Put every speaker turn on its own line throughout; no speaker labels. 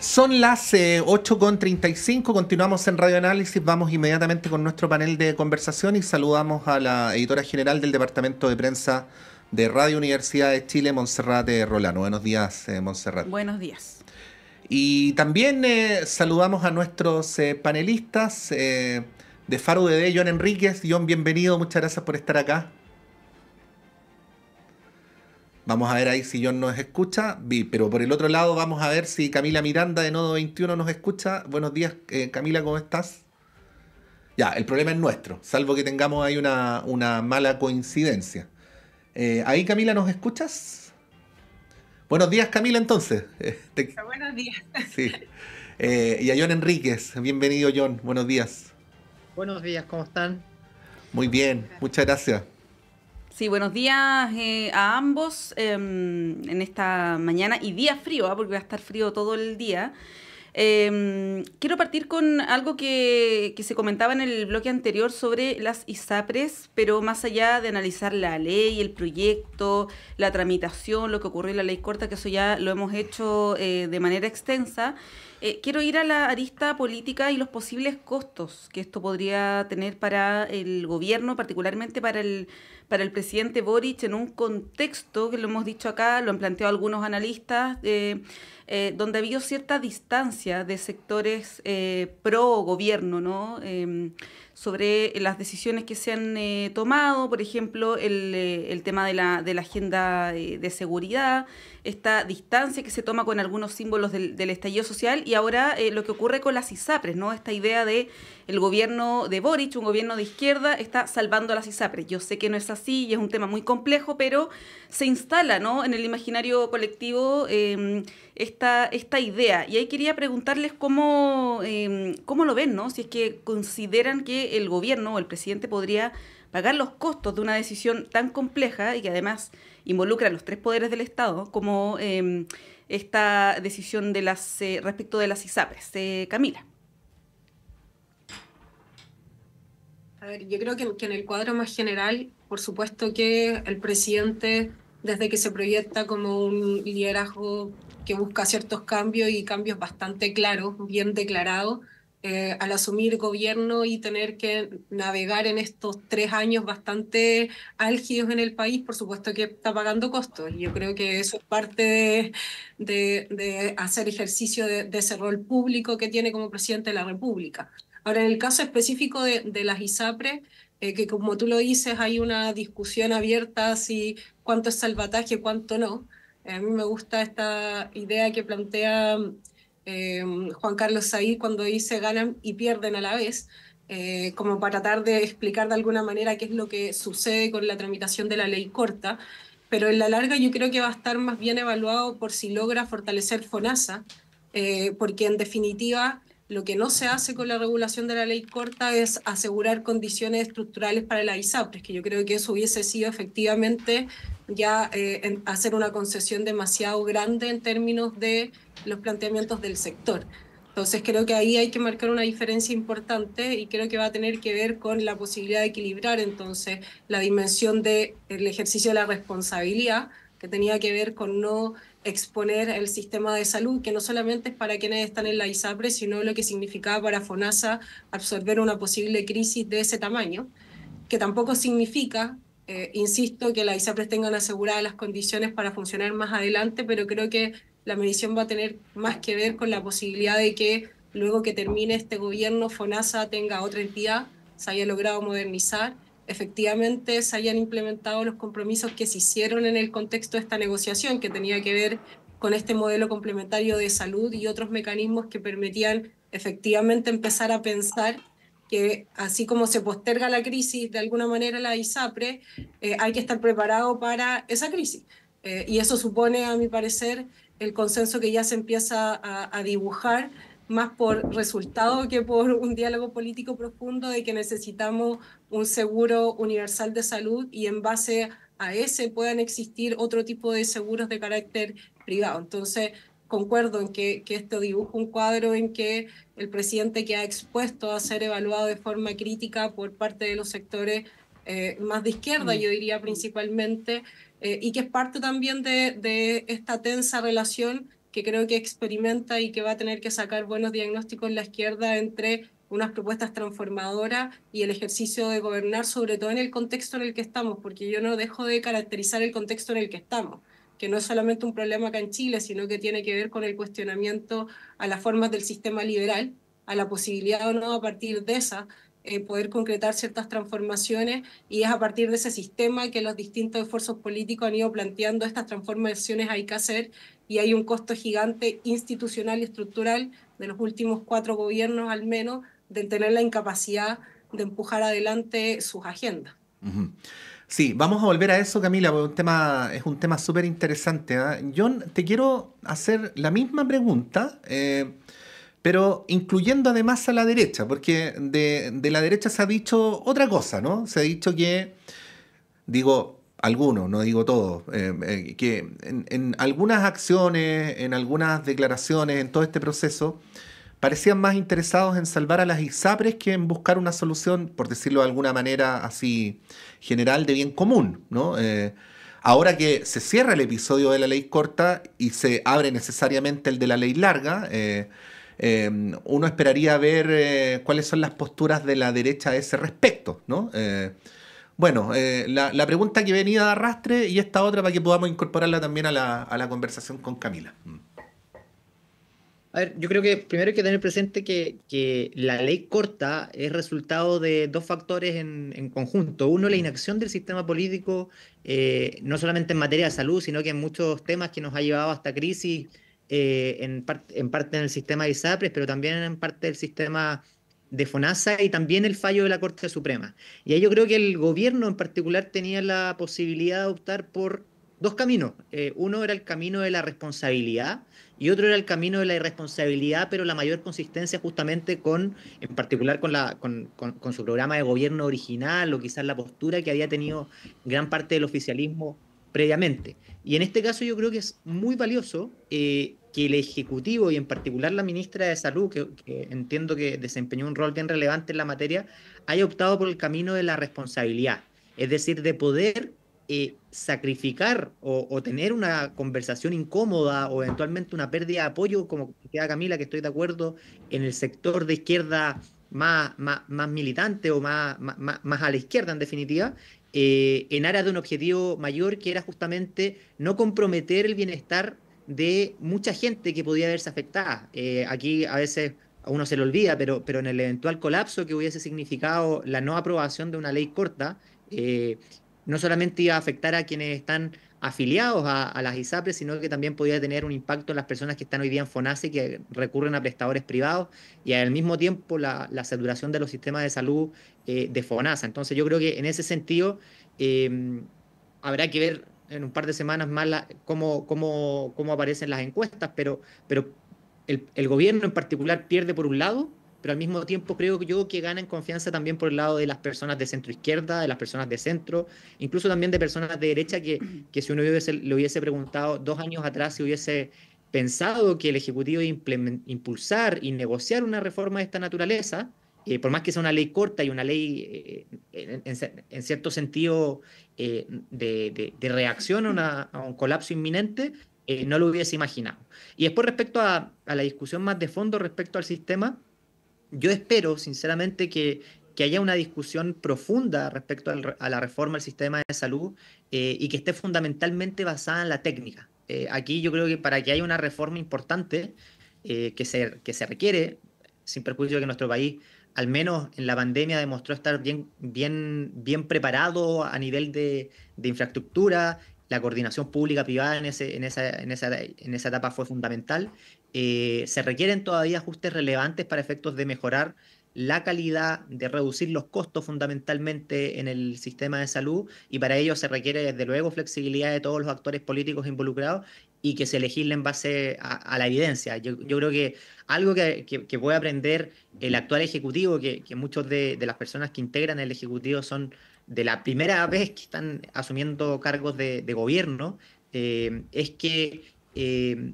Son las 8.35, eh, continuamos en Radio Análisis, vamos inmediatamente con nuestro panel de conversación y saludamos a la editora general del Departamento de Prensa de Radio Universidad de Chile, Monserrate Rolano. Buenos días, eh, Monserrat.
Buenos días.
Y también eh, saludamos a nuestros panelistas de Faro de John Enríquez. John, bienvenido, muchas gracias por estar acá. Vamos a ver ahí si John nos escucha. Pero por el otro lado, vamos a ver si Camila Miranda de Nodo 21 nos escucha. Buenos días, eh, Camila, ¿cómo estás? Ya, el problema es nuestro, salvo que tengamos ahí una, mala coincidencia. Eh, ahí, Camila, ¿nos escuchas? Buenos días, Camila, entonces.
Buenos días.
Sí. Eh, y a John Enríquez, bienvenido, John. Buenos días.
Buenos días, ¿cómo están?
Muy bien, muchas gracias.
Sí, buenos días eh, a ambos em, en esta mañana y día frío, ¿ah? porque va a estar frío todo el día. Em, quiero partir con algo que, que, se comentaba en el bloque anterior sobre las ISAPRES, pero más allá de analizar la ley, el proyecto, la tramitación, lo que ocurrió en la ley corta, que eso ya lo hemos hecho eh, de manera extensa. Eh, quiero ir a la arista política y los posibles costos que esto podría tener para el gobierno, particularmente para el para el presidente Boric en un contexto, que lo hemos dicho acá, lo han planteado algunos analistas, eh, eh, donde ha habido cierta distancia de sectores pro gobierno, ¿no? Sobre las decisiones que se han tomado, por ejemplo, el, tema de la, de la agenda de seguridad, esta distancia que se toma con algunos símbolos del, estallido social y ahora eh, lo que ocurre con las ISAPRES, ¿no? Esta idea de el gobierno de Boric, un gobierno de izquierda, está salvando a las ISAPRES. Yo sé que no es así y es un tema muy complejo, pero se instala, ¿no? En el imaginario colectivo em, esta, esta idea. Y ahí quería preguntarles cómo, em, cómo lo ven, ¿no? Si es que consideran que el gobierno o el presidente podría pagar los costos de una decisión tan compleja y que además involucra a los tres poderes del Estado, como em, esta decisión de las eh, respecto de las ISAPRES. Eh, Camila.
A ver, yo creo que, que, en el cuadro más general, por supuesto que el presidente, desde que se proyecta como un liderazgo que busca ciertos cambios y cambios bastante claros, bien declarados, eh, al asumir gobierno y tener que navegar en estos tres años bastante álgidos en el país, por supuesto que está pagando costos. Yo creo que eso es parte de, de, hacer ejercicio de, ese rol público que tiene como presidente de la República. Ahora, en el caso específico de, de las ISAPRE, eh, que como tú lo dices, hay una discusión abierta si cuánto es salvataje, cuánto no. A mí me gusta esta idea que plantea eh, Juan Carlos Saí cuando dice ganan y pierden a la vez, eh, como para tratar de explicar de alguna manera qué es lo que sucede con la tramitación de la ley corta, pero en la larga yo creo que va a estar más bien evaluado por si logra fortalecer FONASA, eh, porque en definitiva lo que no se hace con la regulación de la ley corta es asegurar condiciones estructurales para la ISAPRES, que yo creo que eso hubiese sido efectivamente ya hacer una concesión demasiado grande en términos de los planteamientos del sector. Entonces creo que ahí hay que marcar una diferencia importante y creo que va a tener que ver con la posibilidad de equilibrar entonces la dimensión del ejercicio de la responsabilidad, que tenía que ver con no exponer el sistema de salud, que no solamente es para quienes están en la ISAPRE, sino lo que significaba para FONASA absorber una posible crisis de ese tamaño, que tampoco significa, eh, insisto, que las ISAPRES tengan aseguradas las condiciones para funcionar más adelante, pero creo que la medición va a tener más que ver con la posibilidad de que luego que termine este gobierno, FONASA tenga otra entidad, se haya logrado modernizar, efectivamente se hayan implementado los compromisos que se hicieron en el contexto de esta negociación, que tenía que ver con este modelo complementario de salud y otros mecanismos que permitían efectivamente empezar a pensar que así como se posterga la crisis de alguna manera la ISAPRE, eh, hay que estar preparado para esa crisis. Eh, y eso supone, a mi parecer, el consenso que ya se empieza a, dibujar más por resultado que por un diálogo político profundo de que necesitamos un seguro universal de salud y en base a ese puedan existir otro tipo de seguros de carácter privado. Entonces, concuerdo en que, que esto dibuja un cuadro en que el presidente que ha expuesto a ser evaluado de forma crítica por parte de los sectores eh, más de izquierda, mm. yo diría principalmente, eh, y que es parte también de, esta tensa relación que creo que experimenta y que va a tener que sacar buenos diagnósticos en la izquierda entre unas propuestas transformadoras y el ejercicio de gobernar, sobre todo en el contexto en el que estamos, porque yo no dejo de caracterizar el contexto en el que estamos, que no es solamente un problema acá en Chile, sino que tiene que ver con el cuestionamiento a las formas del sistema liberal, a la posibilidad o no a partir de esa eh, poder concretar ciertas transformaciones. Y es a partir de ese sistema que los distintos esfuerzos políticos han ido planteando estas transformaciones hay que hacer. Y hay un costo gigante institucional y estructural de los últimos cuatro gobiernos al menos de tener la incapacidad de empujar adelante sus agendas.
Sí, vamos a volver a eso, Camila, porque es un tema súper interesante. ¿ah? John, te quiero hacer la misma pregunta, eh, pero incluyendo además a la derecha, porque de, la derecha se ha dicho otra cosa, ¿no? Se ha dicho que, digo, algunos, no digo todos, eh, eh, que en algunas acciones, en algunas declaraciones, en todo este proceso, parecían más interesados en salvar a las ISAPRES que en buscar una solución, por decirlo de alguna manera así general, de bien común. ¿no? Eh, ahora que se cierra el episodio de la ley corta y se abre necesariamente el de la ley larga, eh, eh, uno esperaría ver cuáles son las posturas de la derecha a ese respecto. ¿no? bueno, la, pregunta que venía de arrastre y esta otra para que podamos incorporarla también a la, a la conversación con Camila.
A ver, yo creo que primero hay que tener presente que, la ley corta es resultado de dos factores en, conjunto. Uno, la inacción del sistema político, eh, no solamente en materia de salud, sino que en muchos temas que nos ha llevado hasta crisis, eh, en, en parte en el sistema de ISAPRES, pero también en parte del sistema de FONASA y también el fallo de la Corte Suprema. Y ahí yo creo que el gobierno en particular tenía la posibilidad de optar por dos caminos. Eh, uno era el camino de la responsabilidad y otro era el camino de la irresponsabilidad, pero la mayor consistencia justamente con, en particular con, la, con, su programa de gobierno original o quizás la postura que había tenido gran parte del oficialismo previamente. Y en este caso yo creo que es muy valioso eh, que el Ejecutivo y en particular la ministra de Salud, que, entiendo que desempeñó un rol bien relevante en la materia, haya optado por el camino de la responsabilidad, es decir, de poder eh, sacrificar o, tener una conversación incómoda o eventualmente una pérdida de apoyo, como queda Camila, que estoy de acuerdo, en el sector de izquierda más, más, militante o más, más, a la izquierda en definitiva, eh, en aras de un objetivo mayor que era justamente no comprometer el bienestar de mucha gente que podía verse afectada. Eh, aquí a veces a uno se le olvida, pero, pero en el eventual colapso que hubiese significado la no aprobación de una ley corta, no solamente iba a afectar a quienes están afiliados a, las ISAPRES, sino que también podía tener un impacto en las personas que están hoy día en FONASE y que recurren a prestadores privados y al mismo tiempo la, saturación de los sistemas de salud eh, de FONASA. Entonces yo creo que en ese sentido em, habrá que ver en un par de semanas más cómo, cómo, cómo, aparecen las encuestas, pero, pero el, el gobierno en particular pierde por un lado pero al mismo tiempo creo yo que ganan confianza también por el lado de las personas de centro izquierda, de las personas de centro, incluso también de personas de derecha que, que si uno le hubiese preguntado dos años atrás si hubiese pensado que el Ejecutivo impulsar y negociar una reforma de esta naturaleza, eh, por más que sea una ley corta y una ley eh, en, cierto sentido eh, de, de, reacción a, un colapso inminente, no lo hubiese imaginado. Y después respecto a, a la discusión más de fondo respecto al sistema, yo espero, sinceramente, que, haya una discusión profunda respecto a la reforma del sistema de salud eh, y que esté fundamentalmente basada en la técnica. Eh, aquí yo creo que para que haya una reforma importante eh, que, se, que se requiere, sin perjuicio de que nuestro país, al menos en la pandemia, demostró estar bien, bien, bien preparado a nivel de infraestructura, la coordinación pública-privada en, esa, etapa fue fundamental. Eh, se requieren todavía ajustes relevantes para efectos de mejorar la calidad, de reducir los costos fundamentalmente en el sistema de salud y para ello se requiere desde luego flexibilidad de todos los actores políticos involucrados y que se legisle en base a, la evidencia. Yo, creo que algo que, que, puede aprender el actual Ejecutivo, que, que muchos de, las personas que integran el Ejecutivo son de la primera vez que están asumiendo cargos de, gobierno, eh, es que eh,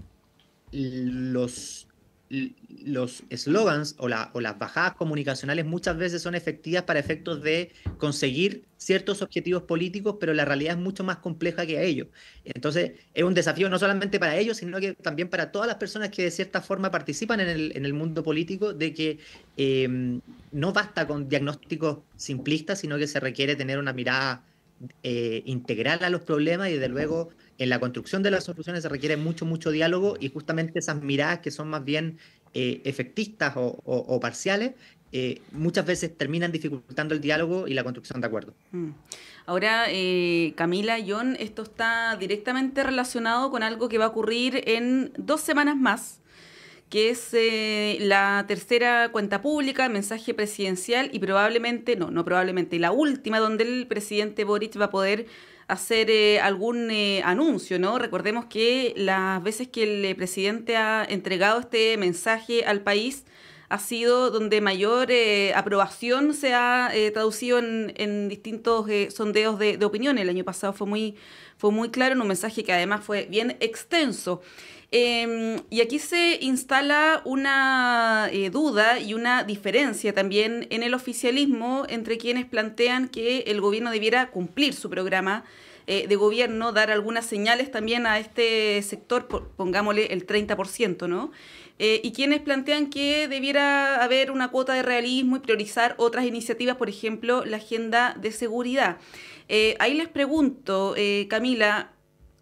los los slogans o, las bajadas comunicacionales muchas veces son efectivas para efectos de conseguir ciertos objetivos políticos, pero la realidad es mucho más compleja que a ellos. Entonces, es un desafío no solamente para ellos, sino que también para todas las personas que de cierta forma participan en el, en el mundo político, de que em, no basta con diagnósticos simplistas, sino que se requiere tener una mirada eh, integral a los problemas y, desde luego, en la construcción de las soluciones se requiere mucho, mucho diálogo y justamente esas miradas que son más bien eh, efectistas o, parciales, eh, muchas veces terminan dificultando el diálogo y la construcción de acuerdos.
Mm. Ahora, eh, Camila, John, esto está directamente relacionado con algo que va a ocurrir en dos semanas más que es la tercera cuenta pública, mensaje presidencial y probablemente, no, no probablemente, la última donde el presidente Boric va a poder hacer eh, algún eh, anuncio, ¿no? Recordemos que las veces que el eh, presidente ha entregado este mensaje al país ha sido donde mayor aprobación se ha traducido en, distintos sondeos de, de, opinión. El año pasado fue muy, fue muy claro en un mensaje que además fue bien extenso. Em, y aquí se instala una duda y una diferencia también en el oficialismo entre quienes plantean que el gobierno debiera cumplir su programa eh, de gobierno, dar algunas señales también a este sector, pongámosle el 30%, ¿no? Eh, y quienes plantean que debiera haber una cuota de realismo y priorizar otras iniciativas, por ejemplo, la agenda de seguridad. Eh, ahí les pregunto, Camila,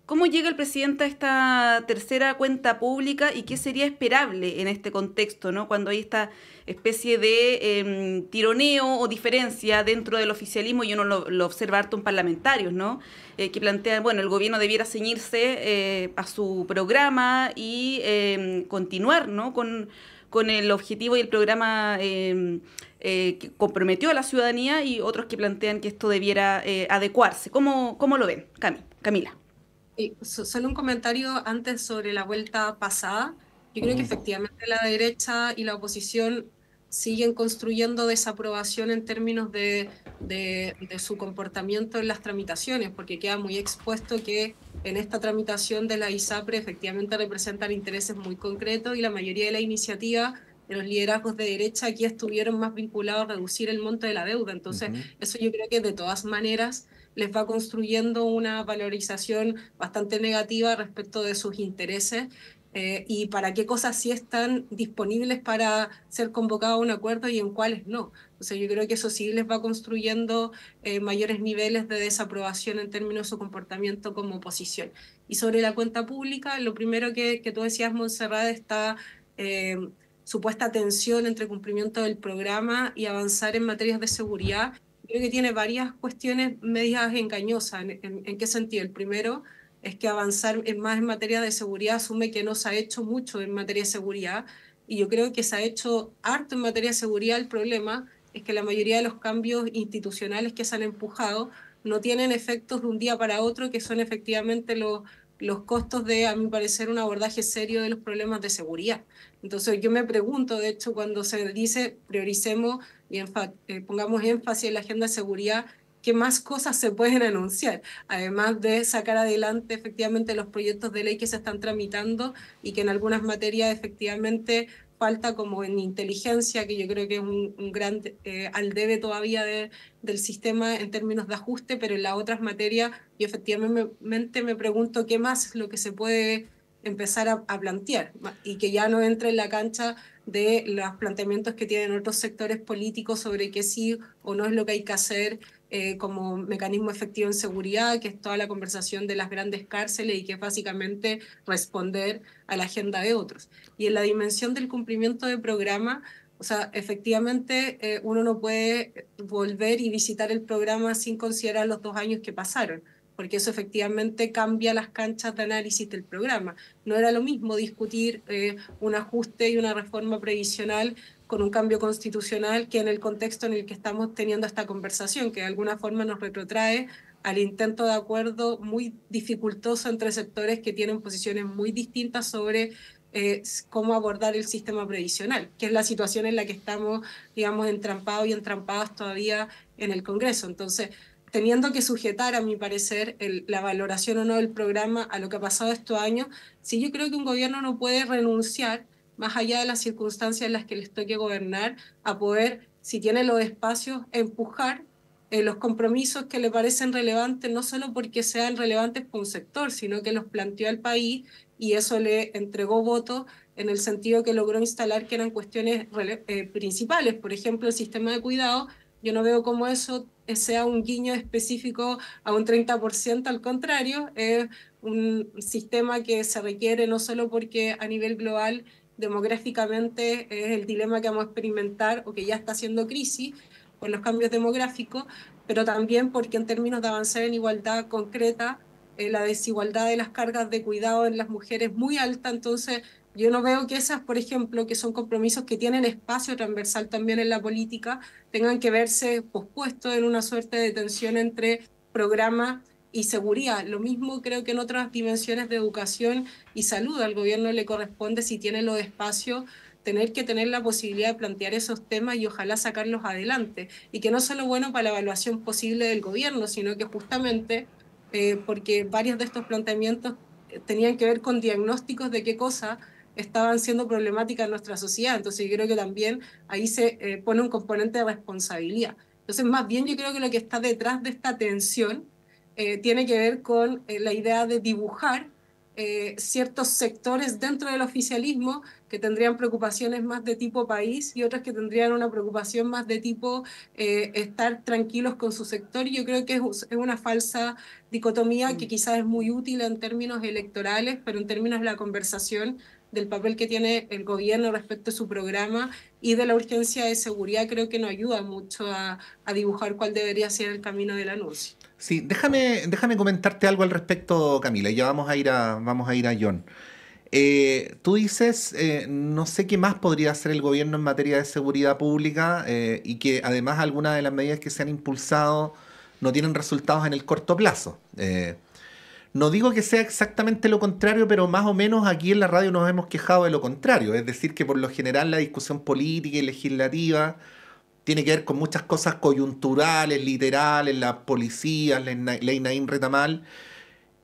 ¿Cómo llega el presidente a esta tercera cuenta pública y qué sería esperable en este contexto, ¿no? cuando hay esta especie de em, tironeo o diferencia dentro del oficialismo y uno lo, observa harto en parlamentarios, ¿no? Eh, que plantean, bueno, el gobierno debiera ceñirse eh, a su programa y em, continuar ¿no? con, con el objetivo y el programa em, eh, que comprometió a la ciudadanía y otros que plantean que esto debiera adecuarse. ¿Cómo, ¿Cómo lo ven, Camila?
Solo un comentario antes sobre la vuelta pasada. Yo creo que efectivamente la derecha y la oposición siguen construyendo desaprobación en términos de, de, su comportamiento en las tramitaciones, porque queda muy expuesto que en esta tramitación de la ISAPRE efectivamente representan intereses muy concretos y la mayoría de la iniciativa de los liderazgos de derecha aquí estuvieron más vinculados a reducir el monto de la deuda. Entonces, eso yo creo que de todas maneras les va construyendo una valorización bastante negativa respecto de sus intereses eh, y para qué cosas sí están disponibles para ser convocados a un acuerdo y en cuáles no. O sea, yo creo que eso sí les va construyendo eh, mayores niveles de desaprobación en términos de su comportamiento como oposición. Y sobre la cuenta pública, lo primero que, que tú decías, Montserrat, está eh, supuesta tensión entre cumplimiento del programa y avanzar en materias de seguridad creo que tiene varias cuestiones medias engañosas. ¿En, qué sentido? El primero es que avanzar en más en materia de seguridad asume que no se ha hecho mucho en materia de seguridad y yo creo que se ha hecho harto en materia de seguridad. El problema es que la mayoría de los cambios institucionales que se han empujado no tienen efectos de un día para otro, que son efectivamente los, los costos de, a mi parecer, un abordaje serio de los problemas de seguridad. Entonces yo me pregunto, de hecho, cuando se dice prioricemos y eh, pongamos énfasis en la agenda de seguridad, ¿qué más cosas se pueden anunciar? Además de sacar adelante efectivamente los proyectos de ley que se están tramitando y que en algunas materias efectivamente falta como en inteligencia, que yo creo que es un, gran eh, al debe todavía del sistema en términos de ajuste, pero en las otras materias yo efectivamente me pregunto qué más es lo que se puede empezar a, a plantear y que ya no entre en la cancha de los planteamientos que tienen otros sectores políticos sobre qué sí o no es lo que hay que hacer eh, como mecanismo efectivo en seguridad, que es toda la conversación de las grandes cárceles y que es básicamente responder a la agenda de otros. Y en la dimensión del cumplimiento de programa, o sea, efectivamente eh, uno no puede volver y visitar el programa sin considerar los dos años que pasaron porque eso efectivamente cambia las canchas de análisis del programa. No era lo mismo discutir eh, un ajuste y una reforma previsional con un cambio constitucional que en el contexto en el que estamos teniendo esta conversación, que de alguna forma nos retrotrae al intento de acuerdo muy dificultoso entre sectores que tienen posiciones muy distintas sobre eh, cómo abordar el sistema previsional, que es la situación en la que estamos, digamos, entrampados y entrampadas todavía en el Congreso. Entonces, teniendo que sujetar, a mi parecer, la valoración o no del programa a lo que ha pasado estos años, sí yo creo que un gobierno no puede renunciar más allá de las circunstancias en las que les toque gobernar, a poder, si tiene los espacios, empujar eh, los compromisos que le parecen relevantes, no solo porque sean relevantes para un sector, sino que los planteó al país y eso le entregó votos en el sentido que logró instalar que eran cuestiones eh, principales, por ejemplo, el sistema de cuidado. Yo no veo cómo eso sea un guiño específico a un 30%, al contrario, es un sistema que se requiere no solo porque a nivel global demográficamente es el dilema que vamos a experimentar o que ya está haciendo crisis por los cambios demográficos, pero también porque en términos de avanzar en igualdad concreta, eh, la desigualdad de las cargas de cuidado en las mujeres es muy alta, entonces yo no veo que esas, por ejemplo, que son compromisos que tienen espacio transversal también en la política, tengan que verse pospuestos en una suerte de tensión entre programa y seguridad. Lo mismo creo que en otras dimensiones de educación y salud al gobierno le corresponde, si tiene los espacios, tener que tener la posibilidad de plantear esos temas y ojalá sacarlos adelante. Y que no solo bueno para la evaluación posible del gobierno, sino que justamente eh, porque varios de estos planteamientos tenían que ver con diagnósticos de qué cosa estaban siendo problemáticas en nuestra sociedad. Entonces yo creo que también ahí se eh, pone un componente de responsabilidad. Entonces más bien yo creo que lo que está detrás de esta tensión eh, tiene que ver con eh, la idea de dibujar ciertos sectores dentro del oficialismo que tendrían preocupaciones más de tipo país y otras que tendrían una preocupación más de tipo estar tranquilos con su sector. Y yo creo que es, es una falsa dicotomía que mm. quizás es muy útil en términos electorales, pero en términos de la conversación del papel que tiene el gobierno respecto a su programa y de la urgencia de seguridad, creo que nos ayuda mucho a, dibujar cuál debería ser el camino del anuncio.
Sí, déjame, déjame comentarte algo al respecto, Camila, y ya vamos a ir a, vamos a, ir a John. Eh, tú dices, eh, no sé qué más podría hacer el gobierno en materia de seguridad pública eh, y que además algunas de las medidas que se han impulsado no tienen resultados en el corto plazo. No digo que sea exactamente lo contrario, pero más o menos aquí en la radio nos hemos quejado de lo contrario. Es decir, que por lo general la discusión política y legislativa tiene que ver con muchas cosas coyunturales, literales, las policías, la ley Naín Retamal,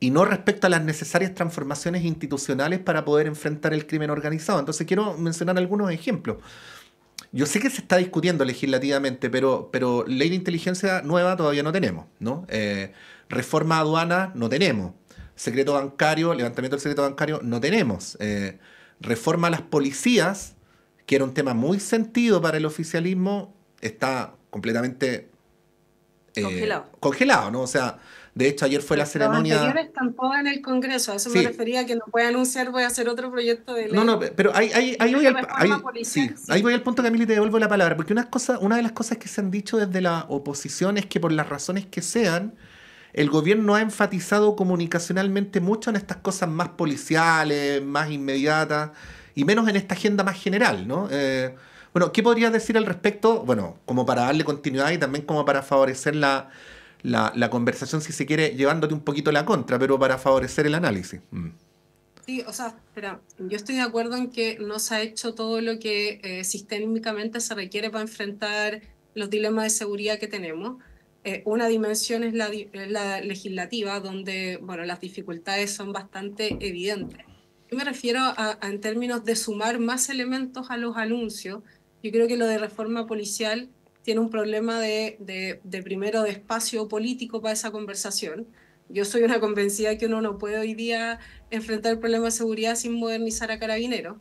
y no respecto a las necesarias transformaciones institucionales para poder enfrentar el crimen organizado. Entonces quiero mencionar algunos ejemplos. Yo sé que se está discutiendo legislativamente, pero, pero ley de inteligencia nueva todavía no tenemos, ¿no? Eh, reforma aduana no tenemos secreto bancario, levantamiento del secreto bancario, no tenemos. Eh, reforma a las policías, que era un tema muy sentido para el oficialismo, está completamente
eh, congelado.
congelado, ¿no? O sea, de hecho ayer fue la ceremonia...
Los anteriores tampoco en el Congreso, a eso me refería que no puede anunciar, voy a hacer otro proyecto de ley.
No, no, pero ahí, voy, al, sí, ahí voy al punto, Camila, y te devuelvo la palabra, porque una, cosa, una de las cosas que se han dicho desde la oposición es que por las razones que sean, el gobierno ha enfatizado comunicacionalmente mucho en estas cosas más policiales, más inmediatas, y menos en esta agenda más general, ¿no? Eh, bueno, ¿qué podrías decir al respecto? Bueno, como para darle continuidad y también como para favorecer la, conversación, si se quiere, llevándote un poquito la contra, pero para favorecer el análisis. Mm.
Sí, o sea, espera, yo estoy de acuerdo en que no se ha hecho todo lo que eh, sistémicamente se requiere para enfrentar los dilemas de seguridad que tenemos. Eh, una dimensión es la, legislativa, donde bueno, las dificultades son bastante evidentes. Yo me refiero en términos de sumar más elementos a los anuncios. Yo creo que lo de reforma policial tiene un problema de, de, primero de espacio político para esa conversación. Yo soy una convencida que uno no puede hoy día enfrentar el problema de seguridad sin modernizar a carabineros,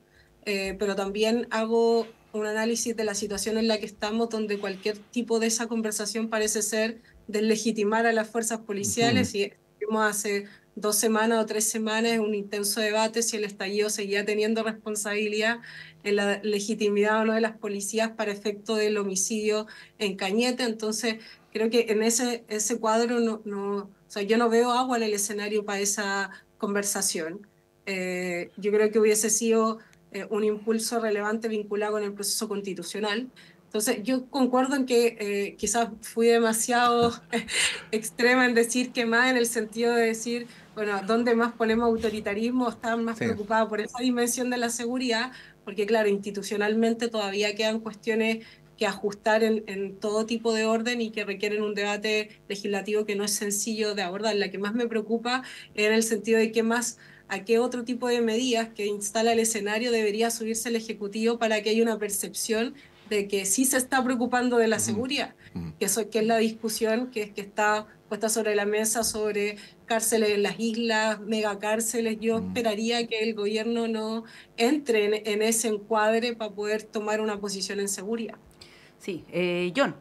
eh, pero también hago un análisis de la situación en la que estamos, donde cualquier tipo de esa conversación parece ser deslegitimar a las fuerzas policiales. Y vimos hace dos semanas o tres semanas un intenso debate si el estallido seguía teniendo responsabilidad en la legitimidad o no de las policías para efecto del homicidio en Cañete. Entonces, creo que en ese, ese cuadro no, no, o sea, yo no veo agua en el escenario para esa conversación. Eh, yo creo que hubiese sido eh, un impulso relevante vinculado con el proceso constitucional. Entonces, yo concuerdo en que eh, quizás fui demasiado extrema en decir que más en el sentido de decir, bueno, ¿dónde más ponemos autoritarismo? Están más preocupados por esa dimensión de la seguridad, porque claro, institucionalmente todavía quedan cuestiones que ajustar en, en, todo tipo de orden y que requieren un debate legislativo que no es sencillo de abordar. La que más me preocupa es en el sentido de qué más a qué otro tipo de medidas que instala el escenario debería subirse el Ejecutivo para que haya una percepción de que sí se está preocupando de la seguridad, que, eso, que es la discusión que, que está puesta sobre la mesa sobre cárceles en las islas, megacárceles. Yo esperaría que el gobierno no entre en, ese encuadre para poder tomar una posición en seguridad.
Sí, eh, John.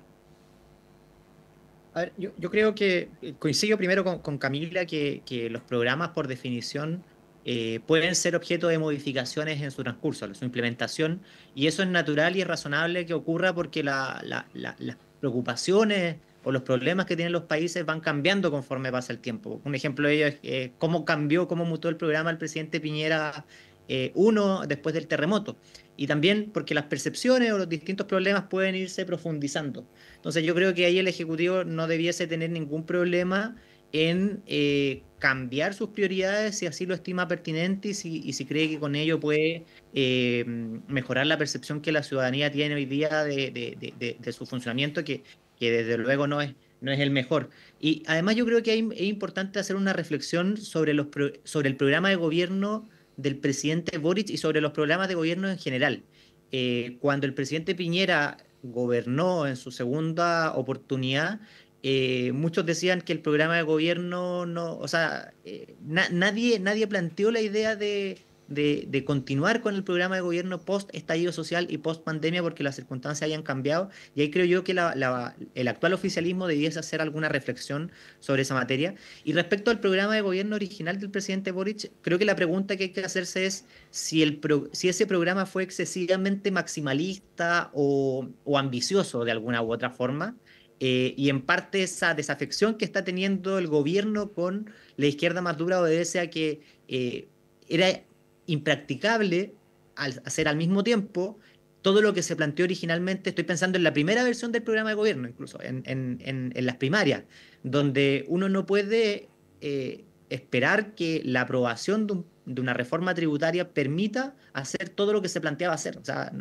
A ver, yo, yo, creo que eh, coincido primero con, con Camila que, que, los programas por definición eh, pueden ser objeto de modificaciones en su transcurso, en su implementación, y eso es natural y es razonable que ocurra porque la, la, las preocupaciones o los problemas que tienen los países van cambiando conforme pasa el tiempo. Un ejemplo de ello es eh, cómo cambió, cómo mutó el programa el presidente Piñera eh, uno después del terremoto. Y también porque las percepciones o los distintos problemas pueden irse profundizando. Entonces yo creo que ahí el Ejecutivo no debiese tener ningún problema en eh, cambiar sus prioridades si así lo estima pertinente y si, y si cree que con ello puede eh, mejorar la percepción que la ciudadanía tiene hoy día de, de, de, su funcionamiento, que, que, desde luego no es, no es el mejor. Y además yo creo que es importante hacer una reflexión sobre, los, sobre el programa de gobierno del presidente Boric y sobre los programas de gobierno en general. Eh, cuando el presidente Piñera gobernó en su segunda oportunidad, eh, muchos decían que el programa de gobierno no, o sea, eh, na nadie, nadie planteó la idea de, de, continuar con el programa de gobierno post estallido social y post pandemia porque las circunstancias hayan cambiado y ahí creo yo que el actual oficialismo debiese hacer alguna reflexión sobre esa materia. Y respecto al programa de gobierno original del presidente Boric, creo que la pregunta que hay que hacerse es si, el si ese programa fue excesivamente maximalista o, o ambicioso de alguna u otra forma. Eh, y en parte esa desafección que está teniendo el gobierno con la izquierda más dura obedece a que eh, era impracticable al hacer al mismo tiempo todo lo que se planteó originalmente, estoy pensando en la primera versión del programa de gobierno, incluso en, en, en, en las primarias, donde uno no puede eh, esperar que la aprobación de, un, de, una reforma tributaria permita hacer todo lo que se planteaba hacer. O sea,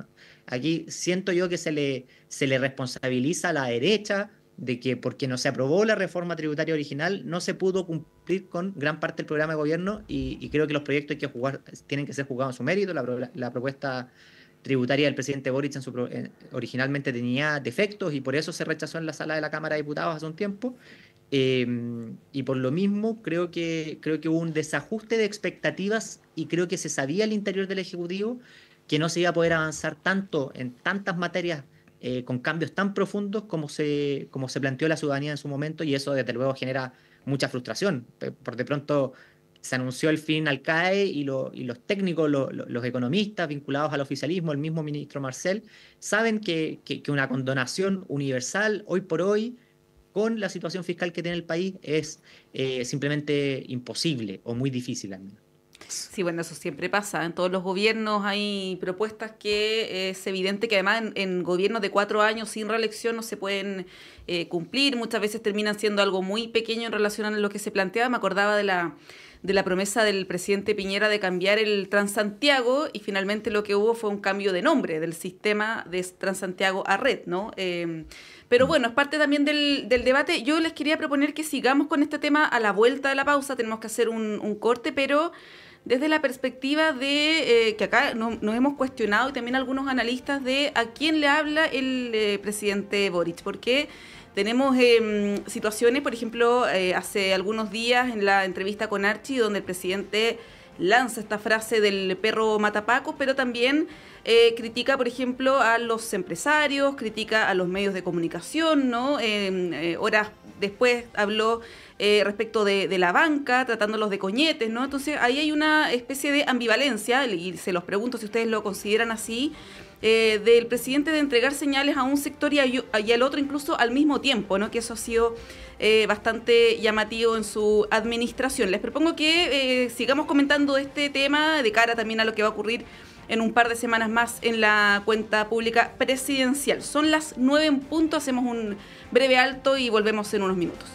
aquí siento yo que se le, se le responsabiliza a la derecha de que porque no se aprobó la reforma tributaria original, no se pudo cumplir con gran parte del programa de gobierno y, creo que los proyectos hay que jugar, tienen que ser jugados en su mérito. La, la, propuesta tributaria del presidente Boric en su, eh, originalmente tenía defectos y por eso se rechazó en la sala de la Cámara de Diputados hace un tiempo. Eh, y por lo mismo creo que, creo que hubo un desajuste de expectativas y creo que se sabía al interior del Ejecutivo que no se iba a poder avanzar tanto en tantas materias eh, con cambios tan profundos como se, como se planteó la ciudadanía en su momento y eso desde luego genera mucha frustración. Por de pronto se anunció el fin al CAE y, lo, y los técnicos, lo, lo, los economistas vinculados al oficialismo, el mismo ministro Marcel, saben que, que, que, una condonación universal hoy por hoy con la situación fiscal que tiene el país es eh, simplemente imposible o muy difícil al menos.
Sí, bueno, eso siempre pasa. En todos los gobiernos hay propuestas que es evidente que además en, en gobiernos de cuatro años sin reelección no se pueden eh, cumplir. Muchas veces terminan siendo algo muy pequeño en relación a lo que se planteaba. Me acordaba de la de la promesa del presidente Piñera de cambiar el Transantiago y finalmente lo que hubo fue un cambio de nombre del sistema de Transantiago a red, ¿no? Eh, pero bueno, es parte también del, del, debate. Yo les quería proponer que sigamos con este tema a la vuelta de la pausa. Tenemos que hacer un, un corte, pero desde la perspectiva de eh, que acá no, nos hemos cuestionado y también algunos analistas de a quién le habla el eh, presidente Boric, porque tenemos eh, situaciones, por ejemplo, eh, hace algunos días en la entrevista con Archie, donde el presidente lanza esta frase del perro matapaco, pero también eh, critica, por ejemplo, a los empresarios, critica a los medios de comunicación, ¿no? horas después habló eh, respecto de, de, la banca, tratándolos de coñetes, ¿no? Entonces ahí hay una especie de ambivalencia, y se los pregunto si ustedes lo consideran así, eh, del presidente de entregar señales a un sector y, a, y, al otro incluso al mismo tiempo, ¿no? Que eso ha sido eh, bastante llamativo en su administración. Les propongo que eh, sigamos comentando este tema de cara también a lo que va a ocurrir en un par de semanas más en la cuenta pública presidencial. Son las nueve en punto, hacemos un breve alto y volvemos en unos minutos.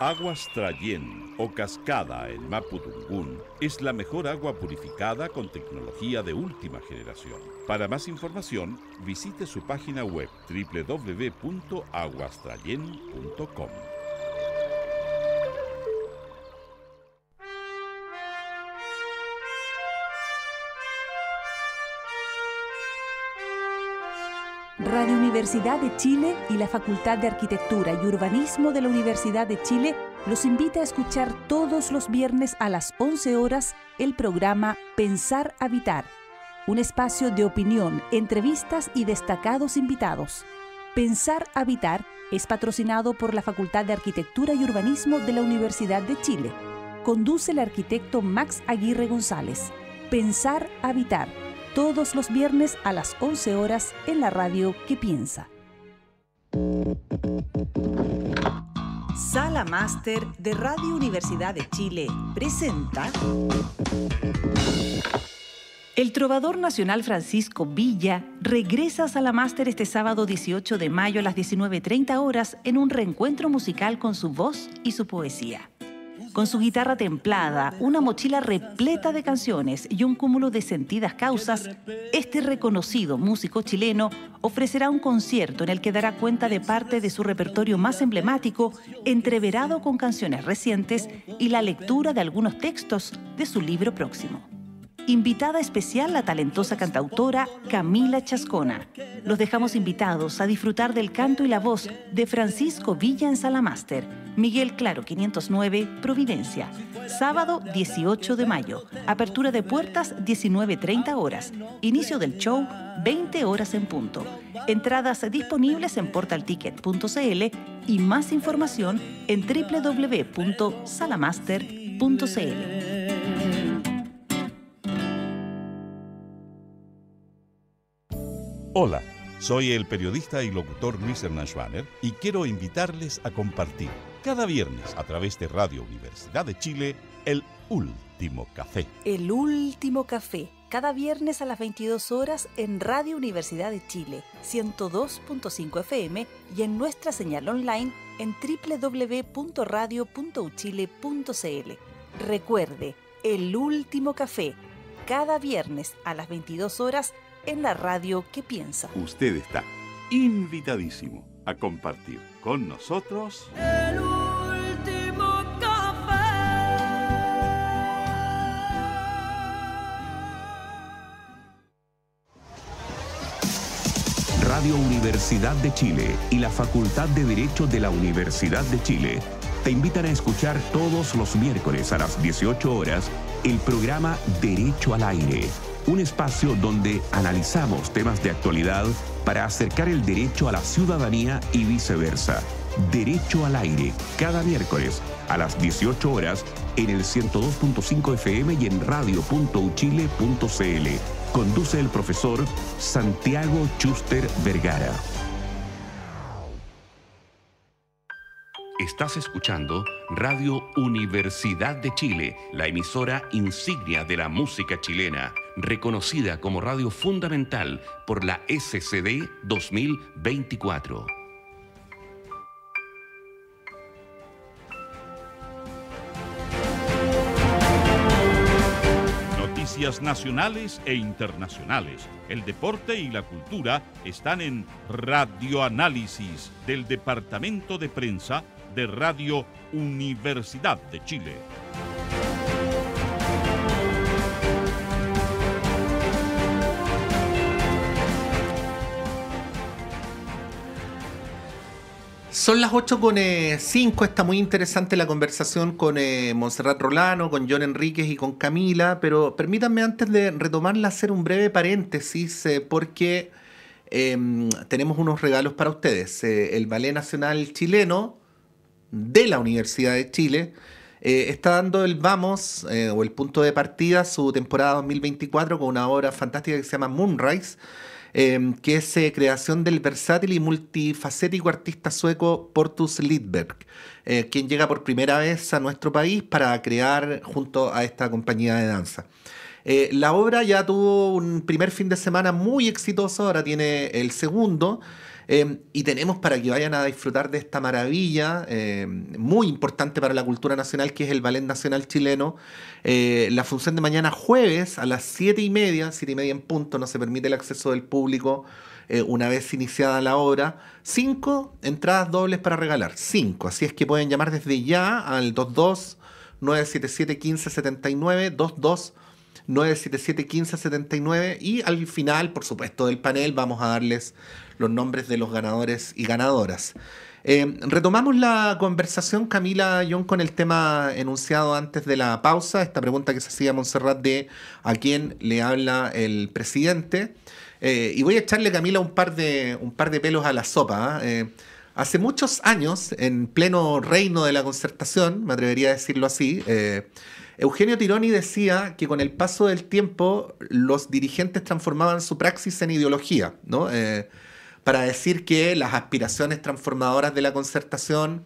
Aguas Trayén o cascada en Mapudungún es la mejor agua purificada con tecnología de última generación. Para más información, visite su página web www.aguastrayen.com.
Radio Universidad de Chile y la Facultad de Arquitectura y Urbanismo de la Universidad de Chile los invita a escuchar todos los viernes a las 11 horas el programa Pensar Habitar, un espacio de opinión, entrevistas y destacados invitados. Pensar Habitar es patrocinado por la Facultad de Arquitectura y Urbanismo de la Universidad de Chile. Conduce el arquitecto Max Aguirre González. Pensar Habitar todos los viernes a las 11 horas en la radio que piensa. Sala Máster de Radio Universidad de Chile presenta el trovador nacional Francisco Villa regresa a Sala Máster este sábado 18 de mayo a las 19.30 horas en un reencuentro musical con su voz y su poesía. Con su guitarra templada, una mochila repleta de canciones y un cúmulo de sentidas causas, este reconocido músico chileno ofrecerá un concierto en el que dará cuenta de parte de su repertorio más emblemático, entreverado con canciones recientes y la lectura de algunos textos de su libro próximo. Invitada especial la talentosa cantautora Camila Chascona. Los dejamos invitados a disfrutar del canto y la voz de Francisco Villa en Salamaster, Miguel Claro 509, Providencia. Sábado 18 de mayo. Apertura de puertas 19.30 horas. Inicio del show 20 horas en punto. Entradas disponibles en portalticket.cl y más información en www.salamaster.cl.
Hola, soy el periodista y locutor Luis Hernán Schwaner y quiero invitarles a compartir cada viernes a través de Radio Universidad de Chile el último café.
El último café, cada viernes a las 22 horas en Radio Universidad de Chile, 102.5 FM y en nuestra señal online en www.radio.uchile.cl. Recuerde, el último café, cada viernes a las 22 horas la radio que piensa.
Usted está invitadísimo a compartir con nosotros
El último café.
Radio Universidad de Chile y la Facultad de Derecho de la Universidad de Chile te invitan a escuchar todos los miércoles a las 18 horas el programa Derecho al Aire, un espacio donde analizamos temas de actualidad para acercar el derecho a la ciudadanía y viceversa. Derecho al Aire, cada miércoles a las 18 horas en el 102.5 FM y en radio.uchile.cl. Conduce el profesor Santiago Chuster Vergara. Estás escuchando Radio Universidad de Chile, la emisora insignia de la música chilena, reconocida como radio fundamental por la SCD 2024.
Noticias nacionales e internacionales. El deporte y la cultura están en Radioanálisis del Departamento de Prensa de Radio Universidad de Chile.
Son las 8 con 5, está muy interesante la conversación con eh, Montserrat Rolano, con John Enríquez y con Camila, pero permítanme antes de retomarla hacer un breve paréntesis eh, porque em, tenemos unos regalos para ustedes. Eh, el Ballet Nacional Chileno de la Universidad de Chile eh, está dando el vamos eh, o el punto de partida su temporada 2024 con una obra fantástica que se llama Moonrise, eh, que es eh, creación del versátil y multifacético artista sueco Portus Lidberg, eh, quien llega por primera vez a nuestro país para crear junto a esta compañía de danza. Eh, la obra ya tuvo un primer fin de semana muy exitoso, ahora tiene el segundo. Eh, y tenemos para que vayan a disfrutar de esta maravilla, eh, muy importante para la cultura nacional, que es el Ballet Nacional Chileno. Eh, la función de mañana jueves a las 7 y media, 7 y media en punto, no se permite el acceso del público una vez iniciada la obra. Cinco entradas dobles para regalar, cinco. Así es que pueden llamar desde ya al 22 977 1579 22 977 1579 y al final, por supuesto, del panel vamos a darles los nombres de los ganadores y ganadoras. Eh, retomamos la conversación, Camila John, con el tema enunciado antes de la pausa, esta pregunta que se hacía Montserrat de a quién le habla el presidente. Eh, y voy a echarle, Camila, un par de, un par de pelos a la sopa. ¿ah? Eh, hace muchos años, en pleno reino de la concertación, me atrevería a decirlo así, Eugenio Tironi decía que con el paso del tiempo los dirigentes transformaban su praxis en ideología, ¿no? Para decir que las aspiraciones transformadoras de la concertación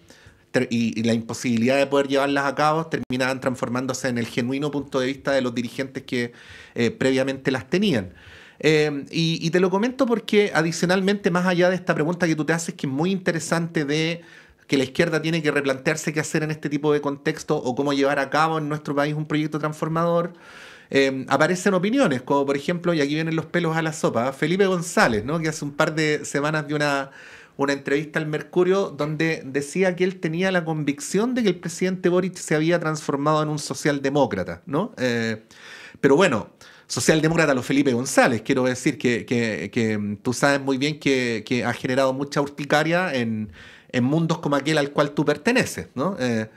y, la imposibilidad de poder llevarlas a cabo terminaban transformándose en el genuino punto de vista de los dirigentes que eh, previamente las tenían. Eh, y, te lo comento porque adicionalmente, más allá de esta pregunta que tú te haces, que es muy interesante de que la izquierda tiene que replantearse qué hacer en este tipo de contexto o cómo llevar a cabo en nuestro país un proyecto transformador, Em, aparecen opiniones, como por ejemplo, y aquí vienen los pelos a la sopa, Felipe González, ¿no? que hace un par de semanas dio una, una entrevista al Mercurio donde decía que él tenía la convicción de que el presidente Boric se había transformado en un socialdemócrata, ¿no? Eh, pero bueno, socialdemócrata los Felipe González, quiero decir que, que, tú sabes muy bien que, ha generado mucha urticaria en, en, mundos como aquel al cual tú perteneces, ¿no? Eh,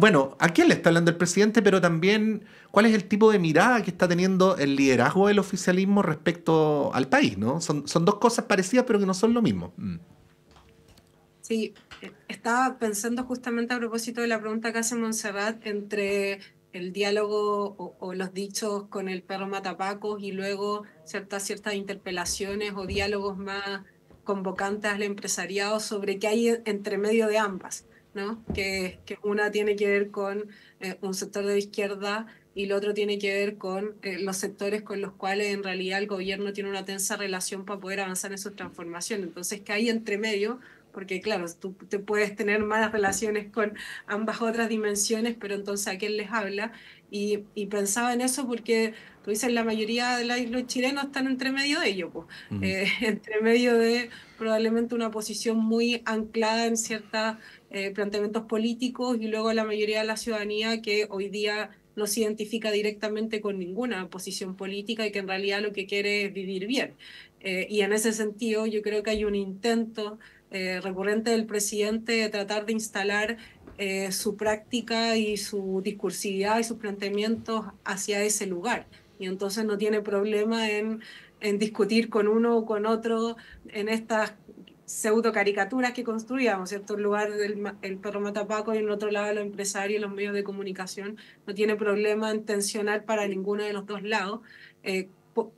bueno, ¿a quién le está hablando el presidente? Pero también, ¿cuál es el tipo de mirada que está teniendo el liderazgo del oficialismo respecto al país? ¿no? Son, dos cosas parecidas, pero que no son lo mismo. Mm.
Sí, estaba pensando justamente a propósito de la pregunta que hace Montserrat entre el diálogo o, los dichos con el perro matapacos y luego ciertas, ciertas interpelaciones o diálogos más convocantes al empresariado sobre qué hay entre medio de ambas. Que, una tiene que ver con eh, un sector de izquierda y el otro tiene que ver con eh, los sectores con los cuales en realidad el gobierno tiene una tensa relación para poder avanzar en su transformación. Entonces, que hay entre medio? Porque claro, tú te puedes tener malas relaciones con ambas otras dimensiones, pero entonces a quién les habla. Y pensaba en eso porque tú dices, la mayoría de los chilenos están entre medio de ello, pues, eh, entre medio de probablemente una posición muy anclada en ciertas eh, planteamientos políticos y luego la mayoría de la ciudadanía que hoy día no se identifica directamente con ninguna posición política y que en realidad lo que quiere es vivir bien. Eh, y en ese sentido yo creo que hay un intento recurrente del presidente de tratar de instalar su práctica y su discursividad y sus planteamientos hacia ese lugar. Y entonces no tiene problema en, en discutir con uno o con otro en estas pseudo caricaturas que construíamos, ¿cierto? En lugar del el perro matapaco y en otro lado los empresarios y los medios de comunicación, no tiene problema en tensionar para ninguno de los dos lados. Eh,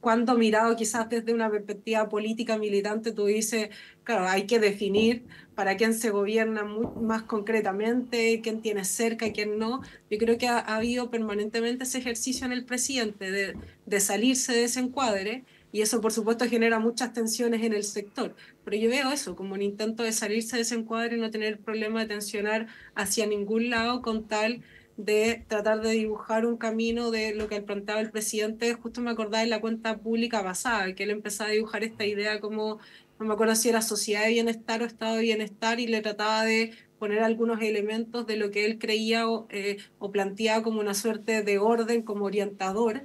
cuando mirado quizás desde una perspectiva política militante, tú dices, claro, hay que definir para quién se gobierna muy, más concretamente, quién tiene cerca y quién no. Yo creo que ha, habido permanentemente ese ejercicio en el presidente de, de salirse de ese encuadre y eso por supuesto genera muchas tensiones en el sector. Pero yo veo eso como un intento de salirse de ese encuadre y no tener problema de tensionar hacia ningún lado con tal de tratar de dibujar un camino de lo que planteaba el presidente. Justo me acordaba en la cuenta pública pasada, que él empezaba a dibujar esta idea como, no me acuerdo si era sociedad de bienestar o estado de bienestar, y le trataba de poner algunos elementos de lo que él creía o, eh, planteaba como una suerte de orden, como orientador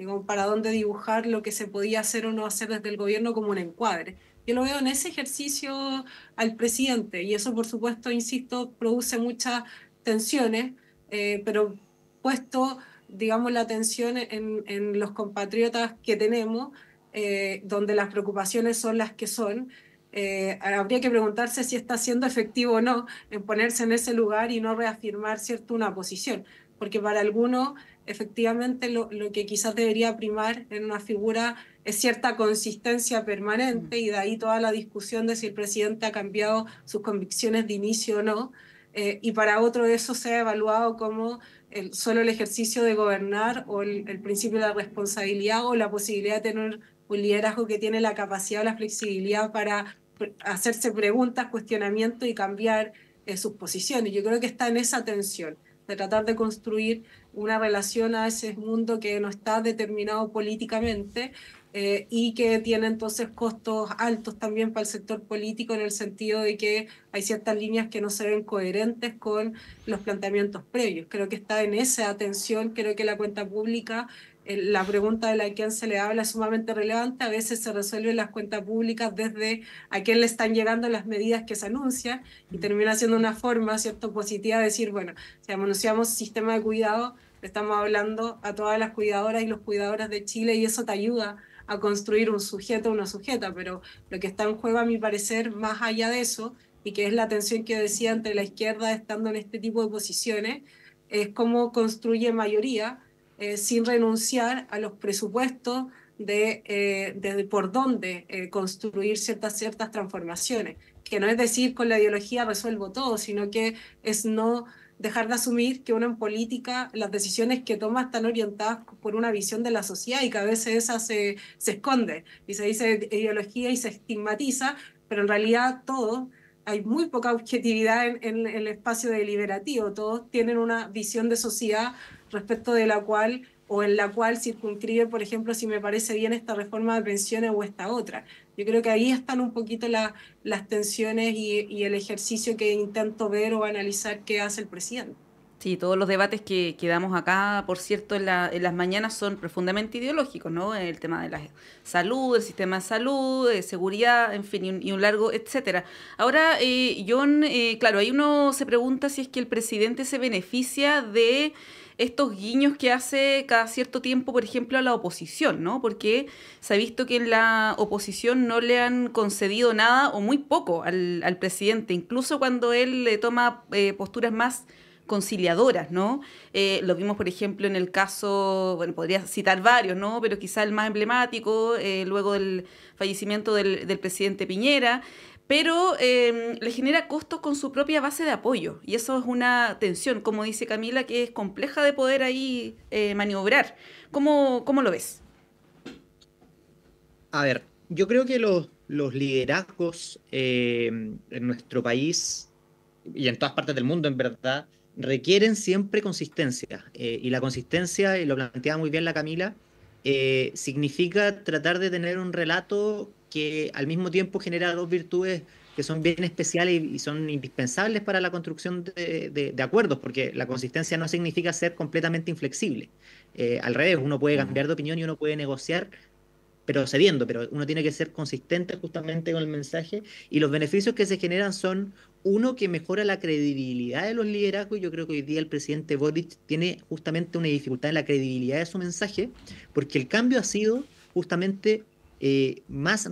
digo, para dónde dibujar lo que se podía hacer o no hacer desde el gobierno como un encuadre. Yo lo veo en ese ejercicio al presidente y eso, por supuesto, insisto, produce muchas tensiones, eh, pero puesto, digamos, la tensión en, en los compatriotas que tenemos, eh, donde las preocupaciones son las que son, eh, habría que preguntarse si está siendo efectivo o no en ponerse en ese lugar y no reafirmar cierto una posición, porque para algunos efectivamente lo, lo, que quizás debería primar en una figura es cierta consistencia permanente y de ahí toda la discusión de si el presidente ha cambiado sus convicciones de inicio o no. Eh, y para otro eso se ha evaluado como el, solo el ejercicio de gobernar o el, el, principio de la responsabilidad o la posibilidad de tener un liderazgo que tiene la capacidad o la flexibilidad para hacerse preguntas, cuestionamientos y cambiar eh, sus posiciones. Yo creo que está en esa tensión de tratar de construir una relación a ese mundo que no está determinado políticamente eh, y que tiene entonces costos altos también para el sector político en el sentido de que hay ciertas líneas que no se ven coherentes con los planteamientos previos. Creo que está en esa atención, creo que la cuenta pública la pregunta de la que se le habla es sumamente relevante. A veces se resuelven las cuentas públicas desde a quién le están llegando las medidas que se anuncian y termina siendo una forma cierto positiva de decir, bueno, si anunciamos sistema de cuidado, estamos hablando a todas las cuidadoras y los cuidadores de Chile y eso te ayuda a construir un sujeto o una sujeta, pero lo que está en juego a mi parecer, más allá de eso, y que es la tensión que decía entre la izquierda estando en este tipo de posiciones, es cómo construye mayoría eh, sin renunciar a los presupuestos de, eh, por dónde eh, construir ciertas, ciertas transformaciones, que no es decir con la ideología resuelvo todo, sino que es no dejar de asumir que uno en política, las decisiones que toma están orientadas por una visión de la sociedad y que a veces esa se, se esconde y se dice ideología y se estigmatiza, pero en realidad todo hay muy poca objetividad en, en, el espacio deliberativo, todos tienen una visión de sociedad respecto de la cual o en la cual circunscribe, por ejemplo, si me parece bien esta reforma de pensiones o esta otra. Yo creo que ahí están un poquito las tensiones y, el ejercicio que intento ver o analizar qué hace el presidente.
Sí, todos los debates que, que damos acá, por cierto, en, las mañanas son profundamente ideológicos, ¿no? El tema de la salud, el sistema de salud, de seguridad, en fin, y un, largo, etcétera. Ahora, eh, John, eh, claro, ahí uno se pregunta si es que el presidente se beneficia de estos guiños que hace cada cierto tiempo, por ejemplo, a la oposición, ¿no? Porque se ha visto que en la oposición no le han concedido nada o muy poco al, presidente, incluso cuando él le toma eh, posturas más conciliadoras, ¿no? Eh, lo vimos, por ejemplo, en el caso, bueno, podría citar varios, ¿no? Pero quizá el más emblemático, eh, luego del fallecimiento del, del presidente Piñera, pero em, le genera costos con su propia base de apoyo. Y eso es una tensión, como dice Camila, que es compleja de poder ahí eh, maniobrar. ¿Cómo, ¿Cómo, lo ves?
A ver, yo creo que los, los liderazgos em, en nuestro país y en todas partes del mundo, en verdad, requieren siempre consistencia. Eh, y la consistencia, y lo planteaba muy bien la Camila, eh, significa tratar de tener un relato que al mismo tiempo genera dos virtudes que son bien especiales y, son indispensables para la construcción de, acuerdos, porque la consistencia no significa ser completamente inflexible. Eh, al revés, uno puede cambiar de opinión y uno puede negociar, pero cediendo, pero uno tiene que ser consistente justamente con el mensaje y los beneficios que se generan son, uno, que mejora la credibilidad de los liderazgos, y yo creo que hoy día el presidente Boric tiene justamente una dificultad en la credibilidad de su mensaje, porque el cambio ha sido justamente eh, más,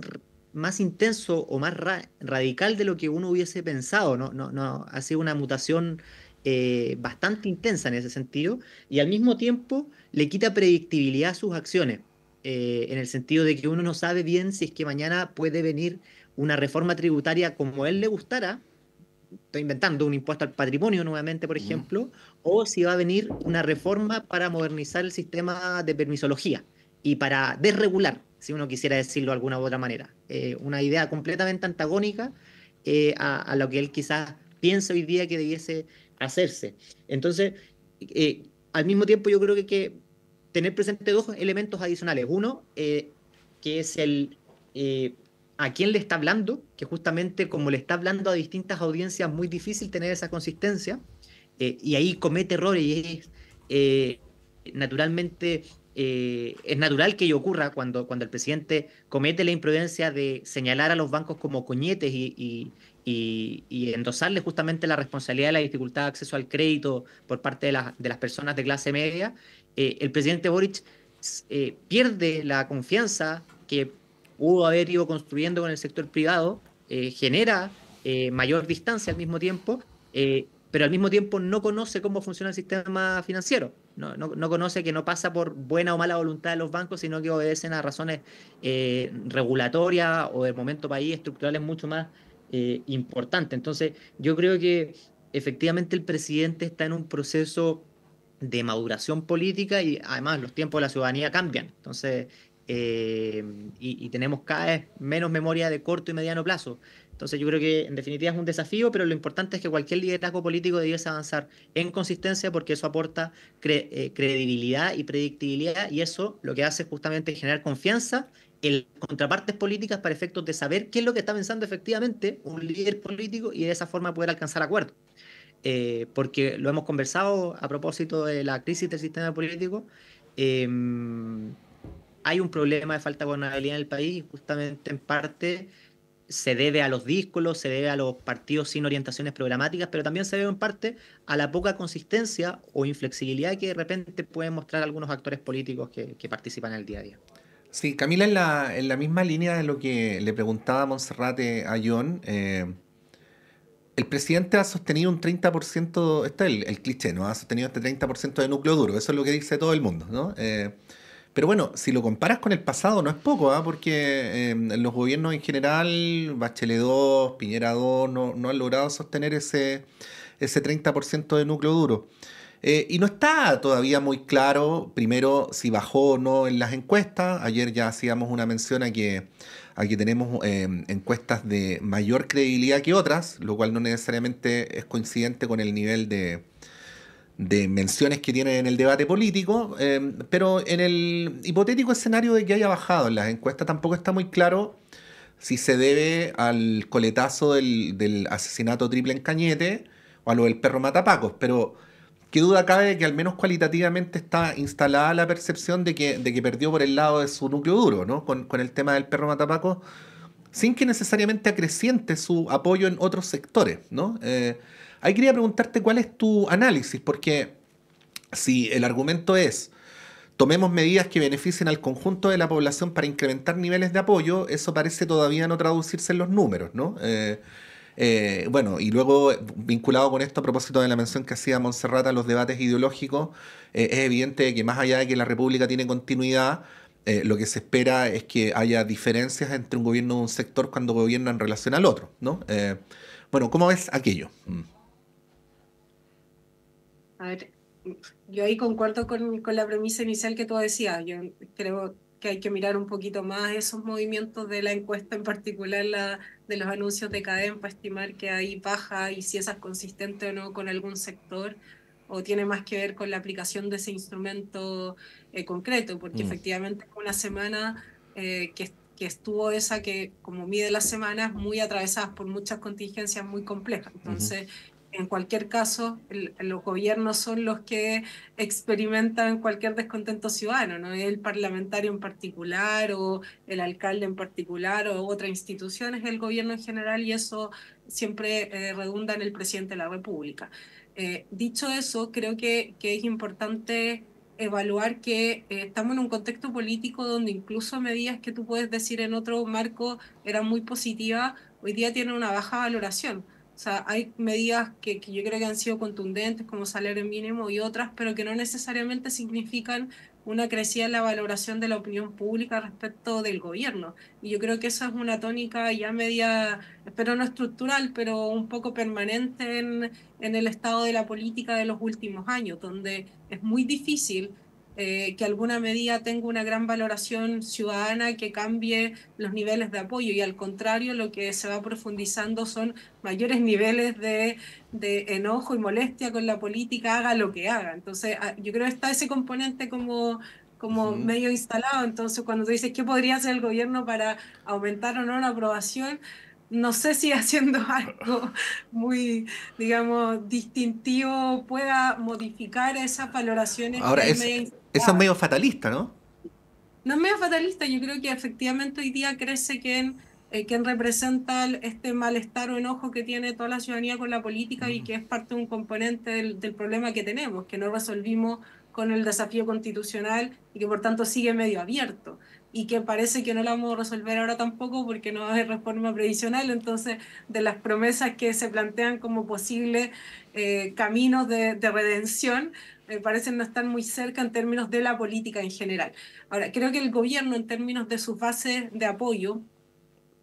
más intenso o más radical de lo que uno hubiese pensado. No, no, no, ha sido una mutación eh, bastante intensa en ese sentido y al mismo tiempo le quita predictibilidad a sus acciones, eh, en el sentido de que uno no sabe bien si es que mañana puede venir una reforma tributaria como a él le gustara, estoy inventando un impuesto al patrimonio nuevamente, por ejemplo, o si va a venir una reforma para modernizar el sistema de permisología y para desregular si uno quisiera decirlo de alguna u otra manera. Eh, una idea completamente antagónica eh, a, lo que él quizás piensa hoy día que debiese hacerse. Entonces, eh, al mismo tiempo yo creo que hay que tener presente dos elementos adicionales. Uno, que es el a quién le está hablando, que justamente como le está hablando a distintas audiencias, muy difícil tener esa consistencia, y ahí comete errores y es naturalmente eh, es natural que ello ocurra cuando, cuando el presidente comete la imprudencia de señalar a los bancos como coñetes y, y, endosarle justamente la responsabilidad de la dificultad de acceso al crédito por parte de, de las personas de clase media, eh, el presidente Boric eh, pierde la confianza que pudo haber ido construyendo con el sector privado, genera mayor distancia al mismo tiempo, pero al mismo tiempo no conoce cómo funciona el sistema financiero no, conoce que no pasa por buena o mala voluntad de los bancos, sino que obedecen a razones eh, regulatorias o del momento país estructurales mucho más eh, importantes. Entonces, yo creo que efectivamente el presidente está en un proceso de maduración política y además los tiempos de la ciudadanía cambian. Entonces, eh, y, y tenemos cada vez menos memoria de corto y mediano plazo. Entonces yo creo que en definitiva es un desafío, pero lo importante es que cualquier liderazgo político debiese avanzar en consistencia porque eso aporta eh, credibilidad y predictibilidad y eso lo que hace es justamente generar confianza en contrapartes políticas para efectos de saber qué es lo que está pensando efectivamente un líder político y de esa forma poder alcanzar acuerdos. Eh, porque lo hemos conversado a propósito de la crisis del sistema político. eh, hay un problema de falta de gobernabilidad en el país justamente en parte se debe a los díscolos, se debe a los partidos sin orientaciones programáticas, pero también se debe en parte a la poca consistencia o inflexibilidad que de repente pueden mostrar algunos actores políticos que, participan en el día a día.
Sí, Camila, en la, en la misma línea de lo que le preguntaba Monserrate a John, eh, el presidente ha sostenido un 30%, este es el, el cliché, ¿no? Ha sostenido este 30% de núcleo duro, eso es lo que dice todo el mundo, ¿no? Eh, pero bueno, si lo comparas con el pasado, no es poco, ¿ah? Porque eh, los gobiernos en general, Bachelet 2, Piñera 2, no, han logrado sostener ese, ese 30% de núcleo duro. Eh, y no está todavía muy claro, primero, si bajó o no en las encuestas. Ayer ya hacíamos una mención a que, a tenemos eh, encuestas de mayor credibilidad que otras, lo cual no necesariamente es coincidente con el nivel de, de menciones que tienen en el debate político. eh, pero en el hipotético escenario de que haya bajado en las encuestas, tampoco está muy claro si se debe al coletazo del, asesinato triple en Cañete o a lo del perro matapacos, pero qué duda cabe de que al menos cualitativamente está instalada la percepción de que, perdió por el lado de su núcleo duro, ¿no? Con, el tema del perro matapacos, sin que necesariamente acreciente su apoyo en otros sectores, ¿no? Eh, ahí quería preguntarte cuál es tu análisis, porque si el argumento es tomemos medidas que beneficien al conjunto de la población para incrementar niveles de apoyo, eso parece todavía no traducirse en los números, ¿no? Eh, eh, bueno, y luego vinculado con esto a propósito de la mención que hacía Montserrat a los debates ideológicos, eh, es evidente que más allá de que la República tiene continuidad, lo que se espera es que haya diferencias entre un gobierno de un sector cuando gobierna en relación al otro, ¿no? Bueno, ¿cómo ves aquello? Mm.
A ver, yo ahí concuerdo con, con la premisa inicial que tú decías. Yo creo que hay que mirar un poquito más esos movimientos de la encuesta, en particular la de los anuncios de cadena, para estimar que hay baja y si esa es consistente o no con algún sector o tiene más que ver con la aplicación de ese instrumento eh, concreto, porque
Mm.
efectivamente una semana eh, que, que estuvo esa que, como mide las semanas, muy atravesadas por muchas contingencias muy complejas. Entonces, en cualquier caso, los gobiernos son los que experimentan cualquier descontento ciudadano, no el parlamentario en particular o el alcalde en particular o otra institución, es el gobierno en general y eso siempre eh, redunda en el presidente de la República. Eh, dicho eso, creo que, que es importante evaluar que eh, estamos en un contexto político donde incluso medidas que tú puedes decir en otro marco eran muy positivas, hoy día tienen una baja valoración. O sea, hay medidas que, que yo creo que han sido contundentes, como salario mínimo y otras, pero que no necesariamente significan una crecida en la valoración de la opinión pública respecto del gobierno. Y yo creo que esa es una tónica ya media, espero no estructural, pero un poco permanente en, en el estado de la política de los últimos años, donde es muy difícil eh, que alguna medida tenga una gran valoración ciudadana que cambie los niveles de apoyo y al contrario lo que se va profundizando son mayores niveles de, de enojo y molestia con la política, haga lo que haga. Entonces ah, yo creo que está ese componente como como medio instalado, entonces cuando tú dices qué podría hacer el gobierno para aumentar o no la aprobación, no sé si haciendo algo muy, digamos, distintivo pueda modificar esas valoraciones.
Ahora, es- Eso es medio fatalista, ¿no?
No es medio fatalista, yo creo que efectivamente hoy día crece quien, eh, quien representa este malestar o enojo que tiene toda la ciudadanía con la política y que es parte de un componente del, del problema que tenemos, que no resolvimos con el desafío constitucional y que por tanto sigue medio abierto y que parece que no lo vamos a resolver ahora tampoco porque no hay reforma previsional, entonces de las promesas que se plantean como posibles eh, caminos de, de redención, eh, parecen no estar muy cerca en términos de la política en general. Ahora, creo que el gobierno, en términos de sus bases de apoyo,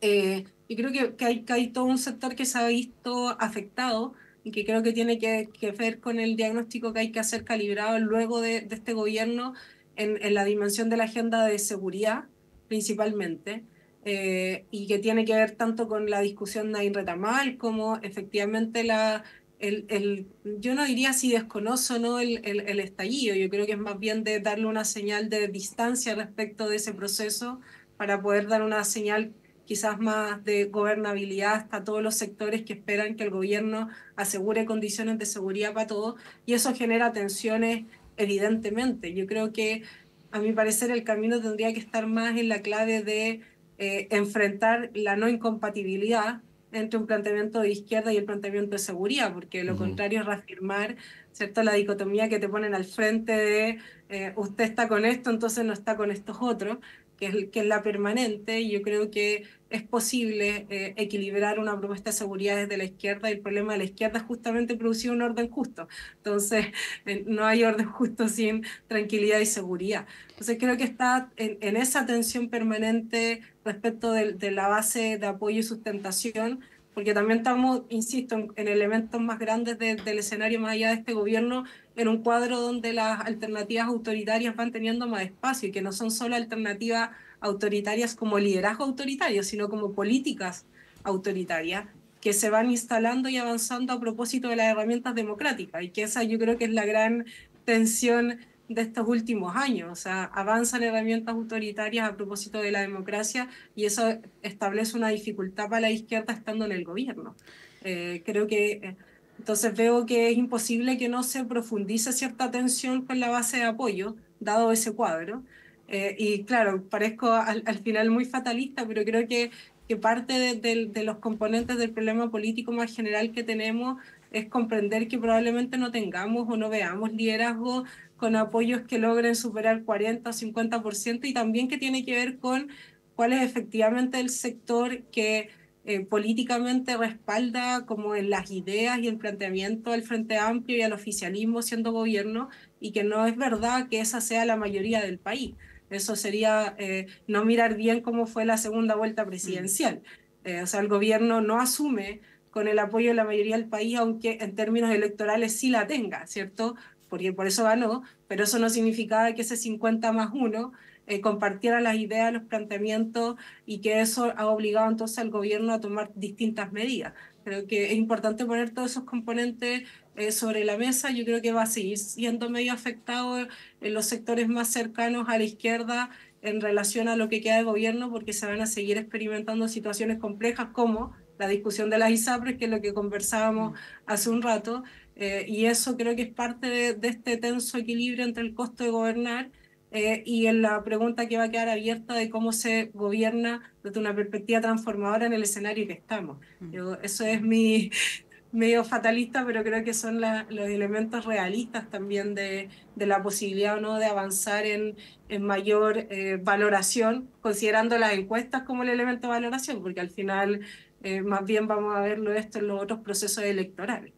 eh, yo creo que, que hay, que hay todo un sector que se ha visto afectado y que creo que tiene que, que ver con el diagnóstico que hay que hacer calibrado luego de, de este gobierno en, en la dimensión de la agenda de seguridad, principalmente, eh, y que tiene que ver tanto con la discusión de Ayn Retamal como efectivamente la, el, el, yo no diría si desconozco o no el, el, estallido, yo creo que es más bien de darle una señal de distancia respecto de ese proceso para poder dar una señal quizás más de gobernabilidad hasta todos los sectores que esperan que el gobierno asegure condiciones de seguridad para todos y eso genera tensiones evidentemente. Yo creo que a mi parecer el camino tendría que estar más en la clave de eh, enfrentar la no incompatibilidad entre un planteamiento de izquierda y el planteamiento de seguridad, porque lo uh -huh. contrario es reafirmar ¿cierto? la dicotomía que te ponen al frente de eh, usted está con esto, entonces no está con estos otros, que es, que es la permanente, y yo creo que es posible eh, equilibrar una propuesta de seguridad desde la izquierda, y el problema de la izquierda es justamente producir un orden justo. Entonces, eh, no hay orden justo sin tranquilidad y seguridad. Entonces, creo que está en, en esa tensión permanente respecto de, de, la base de apoyo y sustentación, porque también estamos, insisto, en, en elementos más grandes de, del escenario más allá de este gobierno, en un cuadro donde las alternativas autoritarias van teniendo más espacio y que no son solo alternativas autoritarias como liderazgo autoritario, sino como políticas autoritarias que se van instalando y avanzando a propósito de las herramientas democráticas y que esa yo creo que es la gran tensión de estos últimos años, o sea, avanzan herramientas autoritarias a propósito de la democracia y eso establece una dificultad para la izquierda estando en el gobierno. Eh, creo que entonces veo que es imposible que no se profundice cierta tensión con la base de apoyo, dado ese cuadro. Eh, y claro, parezco al, al, final muy fatalista, pero creo que, que parte de, de, de, los componentes del problema político más general que tenemos es comprender que probablemente no tengamos o no veamos liderazgo con apoyos que logren superar 40 o 50% y también que tiene que ver con cuál es efectivamente el sector que eh, políticamente respalda como en las ideas y el planteamiento del Frente Amplio y al oficialismo siendo gobierno y que no es verdad que esa sea la mayoría del país. Eso sería eh, no mirar bien cómo fue la segunda vuelta presidencial. Eh, o sea, el gobierno no asume con el apoyo de la mayoría del país, aunque en términos electorales sí la tenga, ¿cierto? Porque por eso ganó, pero eso no significaba que ese 50 más 1 eh, compartiera las ideas, los planteamientos y que eso ha obligado entonces al gobierno a tomar distintas medidas. Creo que es importante poner todos esos componentes eh, sobre la mesa. Yo creo que va a seguir siendo medio afectado en los sectores más cercanos a la izquierda en relación a lo que queda de gobierno, porque se van a seguir experimentando situaciones complejas como la discusión de las ISAPRES, que es lo que conversábamos hace un rato, eh, y eso creo que es parte de, de este tenso equilibrio entre el costo de gobernar eh, y en la pregunta que va a quedar abierta de cómo se gobierna desde una perspectiva transformadora en el escenario que estamos. Yo, eso es mi medio fatalista, pero creo que son la, los elementos realistas también de, de, la posibilidad o no de avanzar en, en mayor eh, valoración, considerando las encuestas como el elemento de valoración, porque al final eh, más bien vamos a verlo esto en los otros procesos electorales.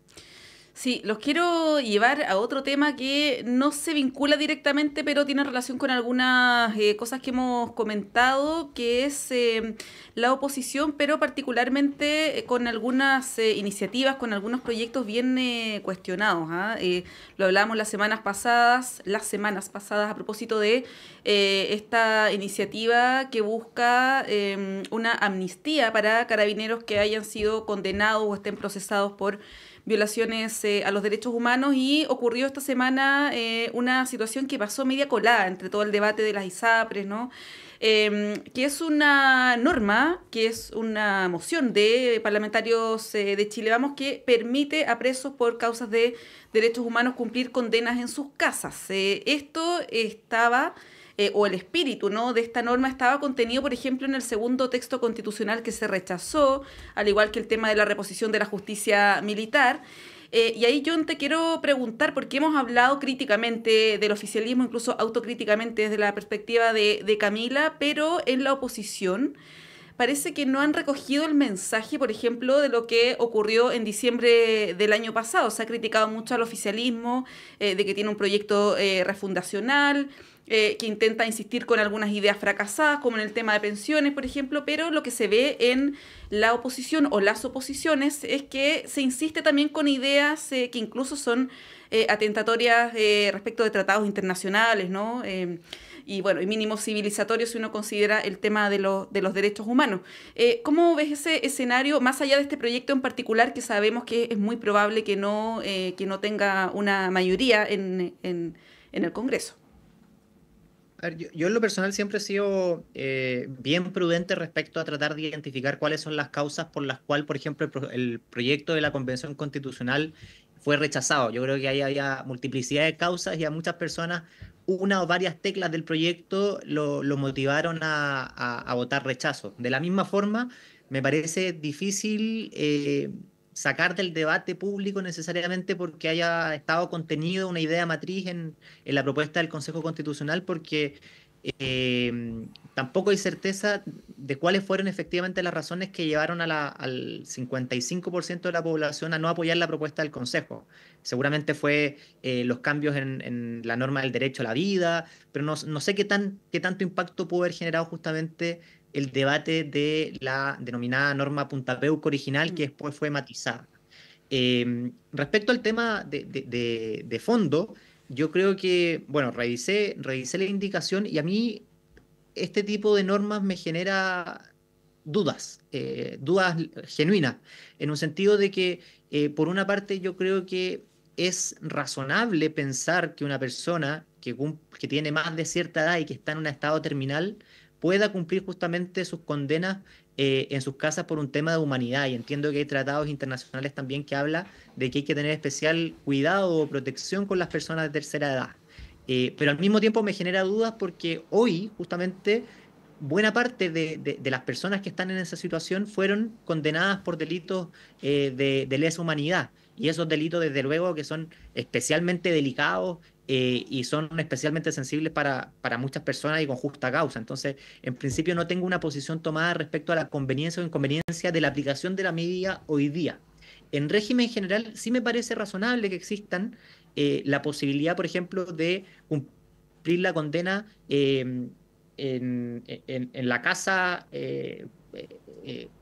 Sí, los quiero llevar a otro tema que no se vincula directamente, pero tiene relación con algunas eh, cosas que hemos comentado, que es eh, la oposición, pero particularmente con algunas eh, iniciativas, con algunos proyectos bien eh, cuestionados. ¿eh? lo hablábamos las semanas pasadas, las semanas pasadas a propósito de esta iniciativa que busca em, una amnistía para carabineros que hayan sido condenados o estén procesados por violaciones eh, a los derechos humanos y ocurrió esta semana eh, una situación que pasó media colada entre todo el debate de las ISAPRES, ¿no? Eh, que es una norma, que es una moción de parlamentarios eh, de Chile, vamos, que permite a presos por causas de derechos humanos cumplir condenas en sus casas. Esto estaba eh, o el espíritu ¿no? de esta norma estaba contenido, por ejemplo, en el segundo texto constitucional que se rechazó, al igual que el tema de la reposición de la justicia militar. Eh, y ahí yo te quiero preguntar, porque hemos hablado críticamente del oficialismo, incluso autocríticamente desde la perspectiva de, Camila, pero en la oposición parece que no han recogido el mensaje, por ejemplo, de lo que ocurrió en diciembre del año pasado. Se ha criticado mucho al oficialismo eh, de que tiene un proyecto refundacional, eh, que intenta insistir con algunas ideas fracasadas, como en el tema de pensiones, por ejemplo, pero lo que se ve en la oposición o las oposiciones es que se insiste también con ideas eh, que incluso son eh, atentatorias respecto de tratados internacionales, ¿no? y bueno, y mínimo civilizatorio si uno considera el tema de, los de los derechos humanos. Eh, ¿Cómo ves ese escenario, más allá de este proyecto en particular, que sabemos que es muy probable que no, eh, que no tenga una mayoría en, el Congreso?
Yo, en lo personal siempre he sido eh, bien prudente respecto a tratar de identificar cuáles son las causas por las cuales, por ejemplo, el, el proyecto de la Convención Constitucional fue rechazado. Yo creo que ahí había multiplicidad de causas y a muchas personas una o varias teclas del proyecto lo, motivaron a, votar rechazo. De la misma forma, me parece difícil eh, sacar del debate público necesariamente porque haya estado contenido una idea matriz en, la propuesta del Consejo Constitucional, porque eh, tampoco hay certeza de cuáles fueron efectivamente las razones que llevaron al 55% de la población a no apoyar la propuesta del Consejo. Seguramente fue eh, los cambios en, la norma del derecho a la vida, pero no, sé qué, tan, qué tanto impacto pudo haber generado justamente el debate de la denominada norma Puntapeuco original, que mm. después fue matizada. Eh, respecto al tema de, de, de fondo, yo creo que, bueno, revisé, revisé la indicación y a mí este tipo de normas me genera dudas, eh, dudas genuinas, en un sentido de que, eh, por una parte, yo creo que es razonable pensar que una persona que, que tiene más de cierta edad y que está en un estado terminal pueda cumplir justamente sus condenas eh, en sus casas por un tema de humanidad. Y entiendo que hay tratados internacionales también que habla de que hay que tener especial cuidado o protección con las personas de tercera edad. Eh, pero al mismo tiempo me genera dudas porque hoy justamente buena parte de, las personas que están en esa situación fueron condenadas por delitos eh, de, de lesa humanidad. Y esos delitos, desde luego, que son especialmente delicados eh, y son especialmente sensibles para, para, muchas personas y con justa causa. Entonces, en principio no tengo una posición tomada respecto a la conveniencia o inconveniencia de la aplicación de la medida hoy día. En régimen general sí me parece razonable que existan eh, la posibilidad, por ejemplo, de cumplir la condena em, en, en, la casa eh,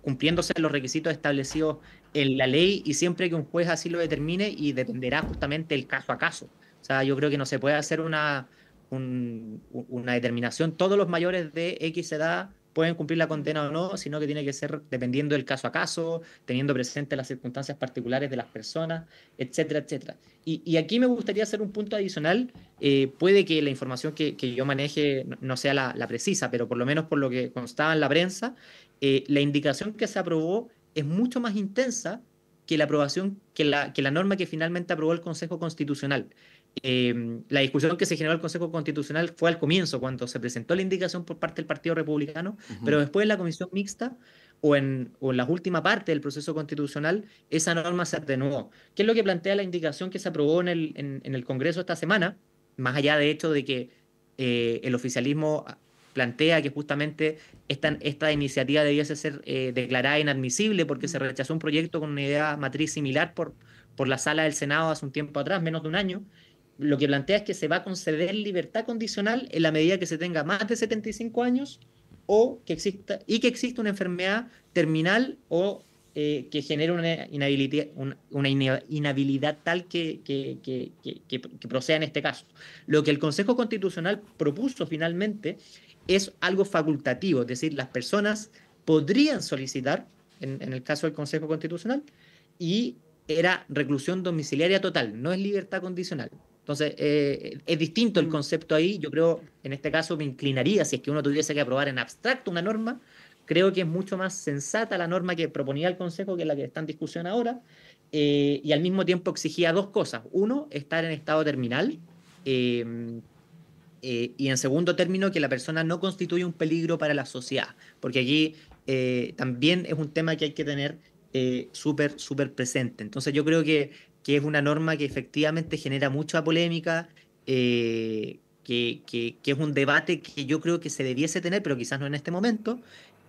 cumpliéndose los requisitos establecidos en la ley y siempre que un juez así lo determine y dependerá justamente el caso a caso. Sea, yo creo que no se puede hacer una, una determinación. Todos los mayores de X edad pueden cumplir la condena o no, sino que tiene que ser dependiendo del caso a caso, teniendo presente las circunstancias particulares de las personas, etcétera, etcétera. Y, aquí me gustaría hacer un punto adicional. Eh, puede que la información que, yo maneje no sea la, precisa, pero por lo menos por lo que constaba en la prensa, eh, la indicación que se aprobó es mucho más intensa que la aprobación, que la, que la norma que finalmente aprobó el Consejo Constitucional. Em, la discusión que se generó en el Consejo Constitucional fue al comienzo, cuando se presentó la indicación por parte del Partido Republicano, pero después en la comisión mixta o en, o en la última parte del proceso constitucional, esa norma se atenuó. ¿Qué es lo que plantea la indicación que se aprobó en el, en, el Congreso esta semana? Más allá de hecho de que eh, el oficialismo plantea que justamente esta, esta iniciativa debiese ser eh, declarada inadmisible porque se rechazó un proyecto con una idea matriz similar por, por la sala del Senado hace un tiempo atrás, menos de un año, lo que plantea es que se va a conceder libertad condicional en la medida que se tenga más de 75 años o que exista, y que exista una enfermedad terminal o eh, que genere una inhabilidad, una, inhabilidad tal que, que, que, que, proceda en este caso. Lo que el Consejo Constitucional propuso finalmente es algo facultativo, es decir, las personas podrían solicitar, en, en el caso del Consejo Constitucional, y era reclusión domiciliaria total, no es libertad condicional. Entonces, eh, es distinto el mm. concepto ahí. Yo creo, en este caso, me inclinaría, si es que uno tuviese que aprobar en abstracto una norma, creo que es mucho más sensata la norma que proponía el Consejo, que la que está en discusión ahora, eh, y al mismo tiempo exigía dos cosas. Uno, estar en estado terminal, em, eh, y en segundo término, que la persona no constituye un peligro para la sociedad, porque aquí también es un tema que hay que tener súper, súper presente. Entonces yo creo que que es una norma que efectivamente genera mucha polémica, eh, que, es un debate que yo creo que se debiese tener, pero quizás no en este momento,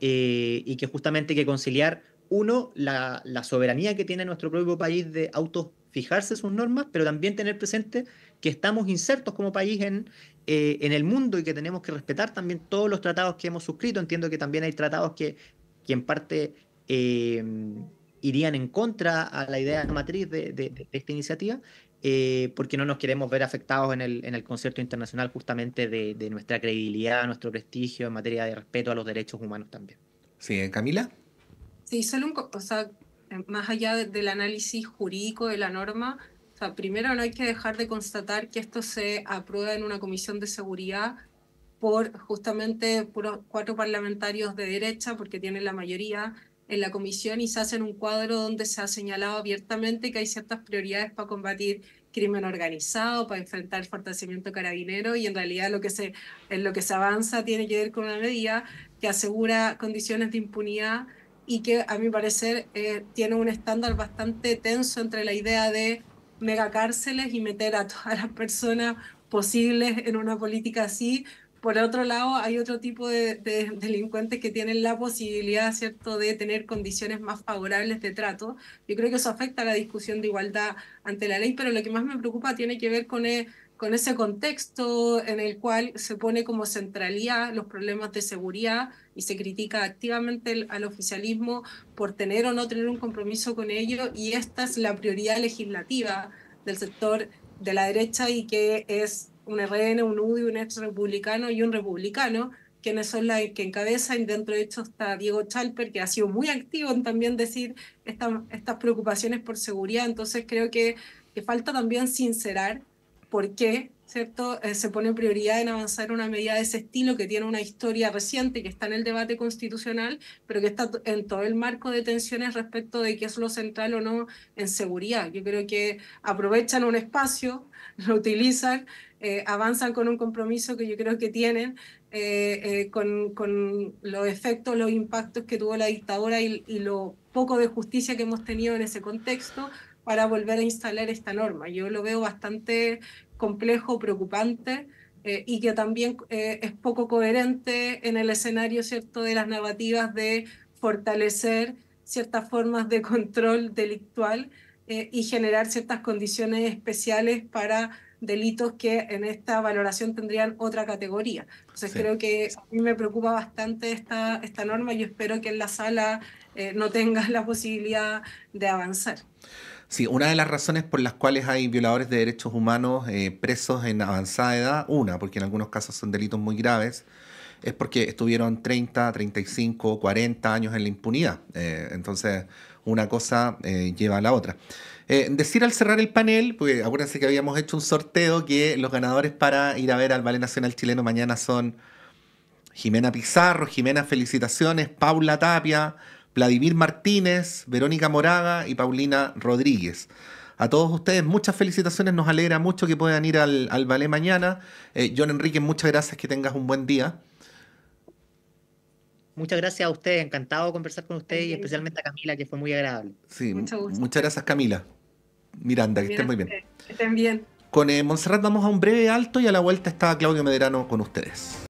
eh, y que justamente hay que conciliar, uno, la, soberanía que tiene nuestro propio país de autofinanciamiento fijarse sus normas, pero también tener presente que estamos insertos como país en, eh, en el mundo y que tenemos que respetar también todos los tratados que hemos suscrito. Entiendo que también hay tratados que, que en parte irían en contra a la idea matriz de, de- de esta iniciativa, eh, porque no nos queremos ver afectados en el, en el concierto internacional justamente de, de nuestra credibilidad, nuestro prestigio en materia de respeto a los derechos humanos también.
Sí, ¿eh, Camila.
Sí, solo un, o sea, más allá de- del análisis jurídico de la norma, o sea, primero no hay que dejar de constatar que esto se aprueba en una comisión de seguridad por justamente puros cuatro parlamentarios de derecha, porque tienen la mayoría en la comisión y se hace en un cuadro donde se ha señalado abiertamente que hay ciertas prioridades para combatir crimen organizado, para enfrentar el fortalecimiento carabinero y en realidad lo que se, en lo que se avanza tiene que ver con una medida que asegura condiciones de impunidad y que a mi parecer eh, tiene un estándar bastante tenso entre la idea de megacárceles y meter a todas las personas posibles en una política así. Por otro lado, hay otro tipo de, de delincuentes que tienen la posibilidad, ¿cierto?, de tener condiciones más favorables de trato. Yo creo que eso afecta a la discusión de igualdad ante la ley, pero lo que más me preocupa tiene que ver con, e- con ese contexto en el cual se pone como centralidad los problemas de seguridad y se critica activamente al oficialismo por tener o no tener un compromiso con ello y esta es la prioridad legislativa del sector de la derecha y que es un RN, un UDI, un ex republicano y un republicano, quienes son las que encabezan, dentro de hecho está Diego Chalper, que ha sido muy activo en también decir esta- estas preocupaciones por seguridad, entonces creo que, que falta también sincerar por qué ¿cierto? Eh, se pone prioridad en avanzar una medida de ese estilo que tiene una historia reciente, que está en el debate constitucional, pero que está en todo el marco de tensiones respecto de qué es lo central o no en seguridad. Yo creo que aprovechan un espacio, lo utilizan, eh, avanzan con un compromiso que yo creo que tienen eh, eh, con, con los efectos, los impactos que tuvo la dictadura y, y lo poco de justicia que hemos tenido en ese contexto para volver a instalar esta norma. Yo lo veo bastante complejo, preocupante eh, y que también eh, es poco coherente en el escenario cierto de las narrativas de fortalecer ciertas formas de control delictual eh, y generar ciertas condiciones especiales para delitos que en esta valoración tendrían otra categoría. Entonces
Sí.
creo que a mí me preocupa bastante esta, esta norma y espero que en la sala eh, no tenga la posibilidad de avanzar.
Sí, una de las razones por las cuales hay violadores de derechos humanos eh, presos en avanzada edad, una, porque en algunos casos son delitos muy graves, es porque estuvieron 30, 35, 40 años en la impunidad. Eh, entonces, una cosa eh, lleva a la otra. Eh, decir al cerrar el panel, pues acuérdense que habíamos hecho un sorteo que los ganadores para ir a ver al Ballet Nacional Chileno mañana son Jimena Pizarro, Jimena Felicitaciones, Paula Tapia, Vladimir Martínez, Verónica Moraga y Paulina Rodríguez. A todos ustedes, muchas felicitaciones, nos alegra mucho que puedan ir al, al ballet mañana. Eh, John Enrique, muchas gracias, que tengas un buen día.
Muchas gracias a ustedes, encantado de conversar con ustedes y especialmente a Camila, que fue muy agradable.
Sí,
Mucho gusto.
muchas gracias Camila. Miranda, que estén muy bien.
Que estén bien.
Con eh, Montserrat vamos a un breve alto y a la vuelta está Claudio Medrano con ustedes.